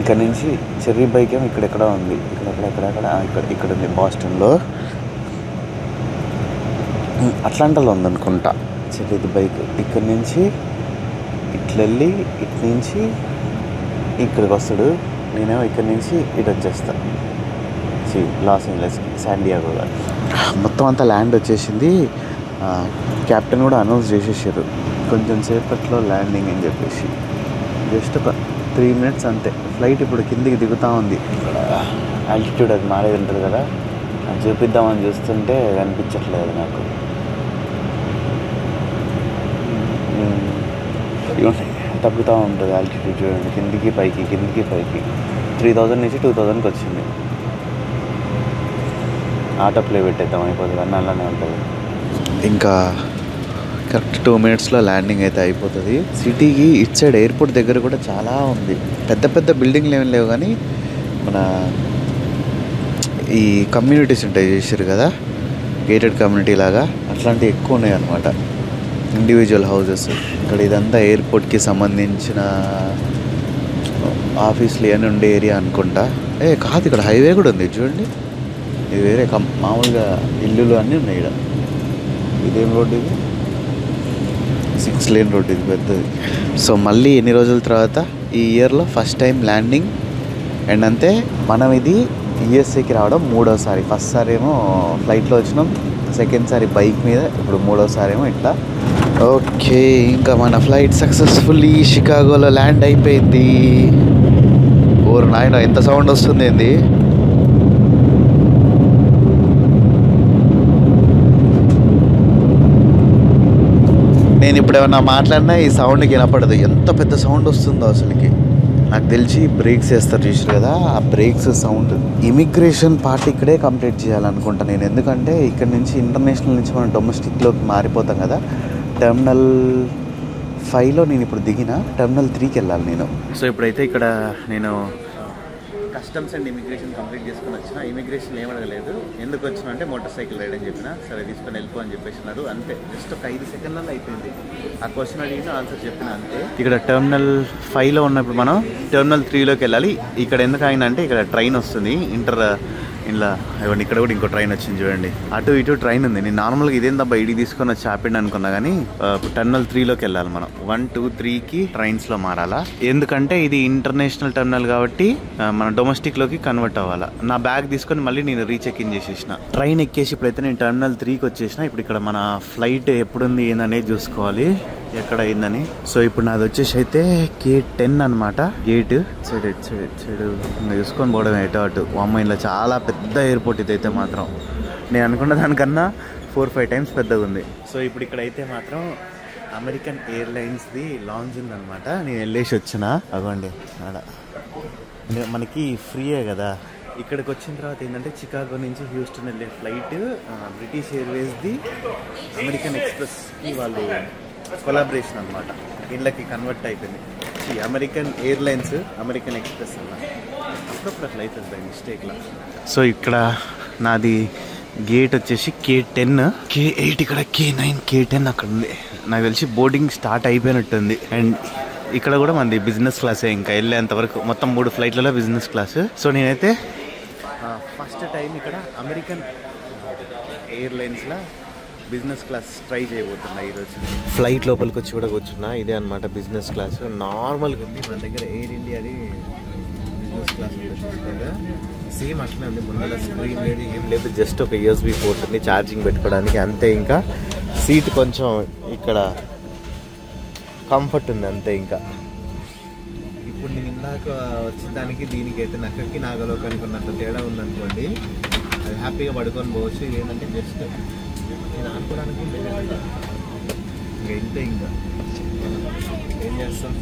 ఇక్కడ నుంచి చెర్రీ బైక్ ఏమో ఇక్కడెక్కడ ఉంది. ఇక్కడ ఎక్కడ ఎక్కడ ఇక్కడ ఇక్కడ ఉంది బాస్టన్లో. ఉమ్, అట్లాంటాలో ఉందనుకుంటా చెర్రీ బైక్. ఇక్కడ నుంచి ఇట్లా వెళ్ళి ఇటు నుంచి ఇక్కడికి వస్తాడు. నేనేమో ఇక్కడ నుంచి ఇటు వచ్చేస్తా. సి లాస్ ఏంజలస్ శాండియాగో మొత్తం అంతా ల్యాండ్ వచ్చేసింది. క్యాప్టెన్ కూడా అనౌన్స్ చేసేసారు. కొంచెం సేపట్లో ల్యాండింగ్ అని చెప్పేసి. జస్ట్ ఒక త్రీ మినిట్స్ అంతే. ఫ్లైట్ ఇప్పుడు కిందికి దిగుతూ ఉంది. ఇక్కడ ఆల్టిట్యూడ్ అది మారేది ఉంటుంది కదా. అది చూపిద్దామని చూస్తుంటే కనిపించట్లేదు నాకు. Hmm. తగ్గుతూ ఉంటుంది ఆల్టిట్యూడ్ చూడండి. కిందికి పైకి కిందికి పైకి. త్రీ థౌజండ్ నుంచి టూ థౌజండ్కి వచ్చింది. ఆటో ప్లే పెట్టేద్దాం అయిపోతుంది. అన్న అలానే ఉంటుంది. ఇంకా కరెక్ట్ టూ మినిట్స్లో ల్యాండింగ్ అయితే అయిపోతుంది. సిటీకి ఇట్ సైడ్ ఎయిర్పోర్ట్ దగ్గర కూడా చాలా ఉంది. పెద్ద పెద్ద బిల్డింగ్లు ఏమి లేవు కానీ మన ఈ కమ్యూనిటీస్ ఉంటాయి చేసారు కదా గేటెడ్ కమ్యూనిటీ లాగా అట్లాంటివి ఎక్కువ ఉన్నాయి అనమాట ఇండివిజువల్ హౌసెస్ ఇక్కడ ఇదంతా ఎయిర్పోర్ట్కి సంబంధించిన ఆఫీస్లు ఇవన్నీ ఉండే ఏరియా అనుకుంటా. ఏ కాదు ఇక్కడ హైవే కూడా ఉంది చూడండి. ఇది వేరే కం మామూలుగా ఇల్లులు అన్నీ ఉన్నాయి ఇక్కడ. ఇదేం రోడ్డు ఇది? సిక్స్ లేన్ రోడ్ ఇది పెద్దది. సో మళ్ళీ ఎన్ని రోజుల తర్వాత ఈ ఇయర్లో ఫస్ట్ టైం ల్యాండింగ్. అండ్ అంతే మనం ఇది యుఎస్ఏకి రావడం మూడోసారి. ఫస్ట్ సారి ఏమో ఫ్లైట్లో వచ్చినాం. సెకండ్ సారి బైక్ మీద ఇప్పుడు మూడోసారి ఏమో ఇట్లా. ఓకే ఇంకా మన ఫ్లైట్ సక్సెస్ఫుల్లీ షికాగోలో ల్యాండ్ అయిపోయింది. ఓరు నాయన ఎంత సౌండ్ వస్తుంది ఏంది నేను ఇప్పుడు ఏమన్నా మాట్లాడినా ఈ సౌండ్కి వినపడదు. ఎంత పెద్ద సౌండ్ వస్తుందో అసలుకి. నాకు తెలిసి బ్రేక్స్ వేస్తారు చూసారు కదా ఆ బ్రేక్స్ సౌండ్ ఇమిగ్రేషన్ పార్ట్ ఇక్కడే కంప్లీట్ చేయాలనుకుంటా నేను. ఎందుకంటే ఇక్కడ నుంచి ఇంటర్నేషనల్ నుంచి మనం డొమెస్టిక్లోకి మారిపోతాం కదా. టెర్మినల్ ఫైవ్లో నేను ఇప్పుడు దిగిన టెర్మినల్ త్రీకి వెళ్ళాలి నేను. సో ఇప్పుడైతే ఇక్కడ నేను కస్టమ్స్ అండ్ ఇమిగ్రేషన్ కంప్లీట్ చేసుకొని వచ్చిన ఇమిగ్రేషన్ ఏమడగలేదు ఎందుకు వచ్చిన అంటే మోటార్ సైకిల్ రైడ్ అని చెప్పిన సరే తీసుకొని వెళ్ళిపో అని చెప్పేసినారు అంతే. జస్ట్ ఒక ఐదు సెకండ్లలో అయిపోయింది. ఆ క్వశ్చన్ అడిగిన ఆన్సర్ చెప్పిన అంతే. ఇక్కడ టెర్మినల్ ఫైవ్లో ఉన్నప్పుడు మనం టెర్మినల్ త్రీలోకి వెళ్ళాలి. ఇక్కడ ఎందుకు ఆయన అంటే ఇక్కడ ట్రైన్ వస్తుంది. ఇంటర్ ఇలా ఇవ్వండి ఇక్కడ కూడా ఇంకో ట్రైన్ వచ్చింది చూడండి. అటు ఇటు ట్రైన్ ఉంది. నేను నార్మల్గా ఇదేందబ్బా ఇడి తీసుకొని వచ్చి ఆపిండి అనుకున్నా కానీ టర్మినల్ త్రీలోకి వెళ్ళాలి మనం. వన్ టూ త్రీకి ట్రైన్స్లో మారాలా? ఎందుకంటే ఇది ఇంటర్నేషనల్ టర్మినల్ కాబట్టి మన డొమెస్టిక్లోకి కన్వర్ట్ అవ్వాలా. నా బ్యాగ్ తీసుకొని మళ్ళీ నేను రీచెక్ ఇన్ చేసేసిన. ట్రైన్ ఎక్కేసి ఇప్పుడైతే నేను టర్మినల్ త్రీకి వచ్చేసిన. ఇప్పుడు ఇక్కడ మన ఫ్లైట్ ఎప్పుడుంది ఏందనేది చూసుకోవాలి. ఎక్కడ అయిందని సో ఇప్పుడు నాది వచ్చేసి అయితే గేట్ టెన్ అనమాట గేట్ సైడ్ ఇటు సైడ్ ఇటు సైడ్ ఇంకా చూసుకొని పోవడం ఎటో అటు. అమ్మ ఇలా చాలా పెద్ద ఎయిర్పోర్ట్ ఇదైతే మాత్రం. నేను అనుకున్న దానికన్నా ఫోర్ ఫైవ్ టైమ్స్ పెద్దగా ఉంది. సో ఇప్పుడు ఇక్కడైతే మాత్రం అమెరికన్ ఎయిర్లైన్స్ది లాంచ్ ఉందన్నమాట. నేను వెళ్ళేసి వచ్చిన. అగోండి ఆడ. మనకి ఫ్రీయే కదా. ఇక్కడికి వచ్చిన తర్వాత ఏంటంటే చికాగో నుంచి హ్యూస్టన్ వెళ్ళే ఫ్లైట్ బ్రిటిష్ ఎయిర్వేస్ది అమెరికన్ ఎక్స్ప్రెస్కి వాళ్ళు కొలాబరేషన్ అనమాట ఇళ్ళకి కన్వర్ట్ అయిపోయింది. ఈ అమెరికన్ ఎయిర్లైన్స్ అమెరికన్ ఎక్స్ప్రెస్ అన్నమాట అప్పుడప్పుడు అట్లా అవుతుంది బై మిస్టేక్లో సో ఇక్కడ నాది గేట్ వచ్చేసి కే టెన్ కే ఎయిట్ ఇక్కడ కే నైన్ కే టెన్ అక్కడ ఉంది. నాకు తెలిసి బోర్డింగ్ స్టార్ట్ అయిపోయినట్టుంది. అండ్ ఇక్కడ కూడా మంది బిజినెస్ క్లాసే ఇంకా వెళ్ళేంత వరకు. మొత్తం మూడు ఫ్లైట్లలో బిజినెస్ క్లాస్ సో నేనైతే ఫస్ట్ టైం ఇక్కడ అమెరికన్ ఎయిర్లైన్స్లో బిజినెస్ క్లాస్ ట్రై చేయబోతున్నా ఈరోజు ఫ్లైట్ లోపలికి వచ్చి కూడా కూర్చున్నా. ఇదే అనమాట బిజినెస్ క్లాస్. నార్మల్గా ఉంది. మన దగ్గర ఎయిర్ ఇండియాది బిజినెస్ క్లాస్ సేమ్ అట్లనే ఉంది. ముందర స్క్రీన్ లేదు ఏం లేదు. జస్ట్ ఒక యూఎస్బి పోర్ట్ ఉంది ఛార్జింగ్ పెట్టుకోవడానికి అంతే ఇంకా. సీట్ కొంచెం ఇక్కడ కంఫర్ట్ ఉంది అంతే ఇంకా. ఇప్పుడు నేను ఇందాక వచ్చిన దానికి దీనికి అయితే నక్కకి నాగలోకానికి ఉన్నంత తేడా ఉందనుకోండి. అది హ్యాపీగా పడుకొని పోవచ్చు. ఏంటంటే జస్ట్ నేను ఆడుకోవడానికి ఇంకా ఇంతే ఇంకా ఏం చేస్తాం?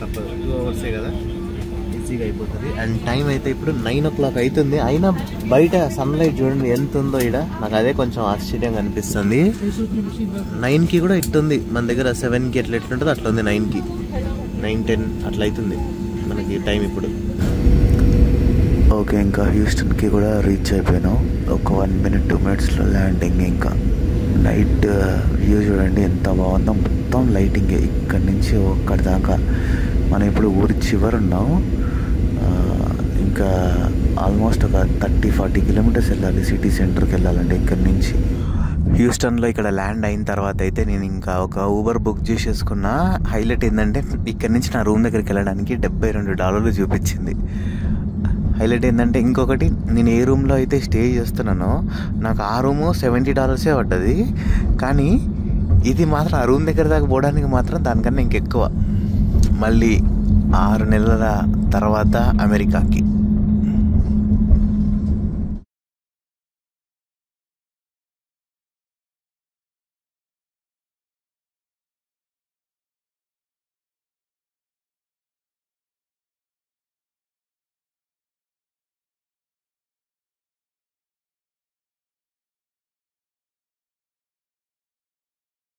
తప్పదు. టూ అవర్సే కదా? ఈజీగా అయిపోతుంది. అండ్ టైం అయితే ఇప్పుడు నైన్ ఓ క్లాక్ అవుతుంది అయినా బయట సన్లైట్ చూడండి ఎంత ఉందో ఇక్కడ నాకు అదే కొంచెం ఆశ్చర్యంగా అనిపిస్తుంది. నైన్కి కూడా ఇట్టుంది. మన దగ్గర సెవెన్కి ఎట్లా ఎట్లుంటుందో అట్లా ఉంది నైన్కి నైన్ టెన్ అట్లా అవుతుంది మనకి టైం ఇప్పుడు. ఓకే ఇంకా హ్యూస్టన్కి కూడా రీచ్ అయిపోయాను. ఒక వన్ మినిట్ టూ మినిట్స్లో ల్యాండింగ్ ఇంకా. నైట్ వ్యూ చూడండి ఎంత బాగుందో. మొత్తం లైటింగ్. ఇక్కడి నుంచి ఒక్కడి దాకా మనం ఇప్పుడు ఊరి చివర ఉన్నాం. ఇంకా ఆల్మోస్ట్ ఒక థర్టీ ఫార్టీ కిలోమీటర్స్ వెళ్ళాలి. సిటీ సెంటర్కి వెళ్ళాలంటే ఇక్కడి నుంచి. హ్యూస్టన్లో ఇక్కడ ల్యాండ్ అయిన తర్వాత అయితే నేను ఇంకా ఒక ఊబర్ బుక్ చేసేసుకున్న హైలైట్ ఏంటంటే ఇక్కడ నుంచి నా రూమ్ దగ్గరికి వెళ్ళడానికి డెబ్బై రెండు డాలర్లు చూపించింది. హైలైట్ ఏంటంటే ఇంకొకటి నేను ఏ రూమ్లో అయితే స్టే చేస్తున్నానో నాకు ఆ రూము సెవెంటీ డాలర్సే పడ్డది. కానీ ఇది మాత్రం ఆ రూమ్ దగ్గర దాకా పోవడానికి మాత్రం దానికన్నా ఇంకెక్కువ. మళ్ళీ ఆరు నెలల తర్వాత అమెరికాకి.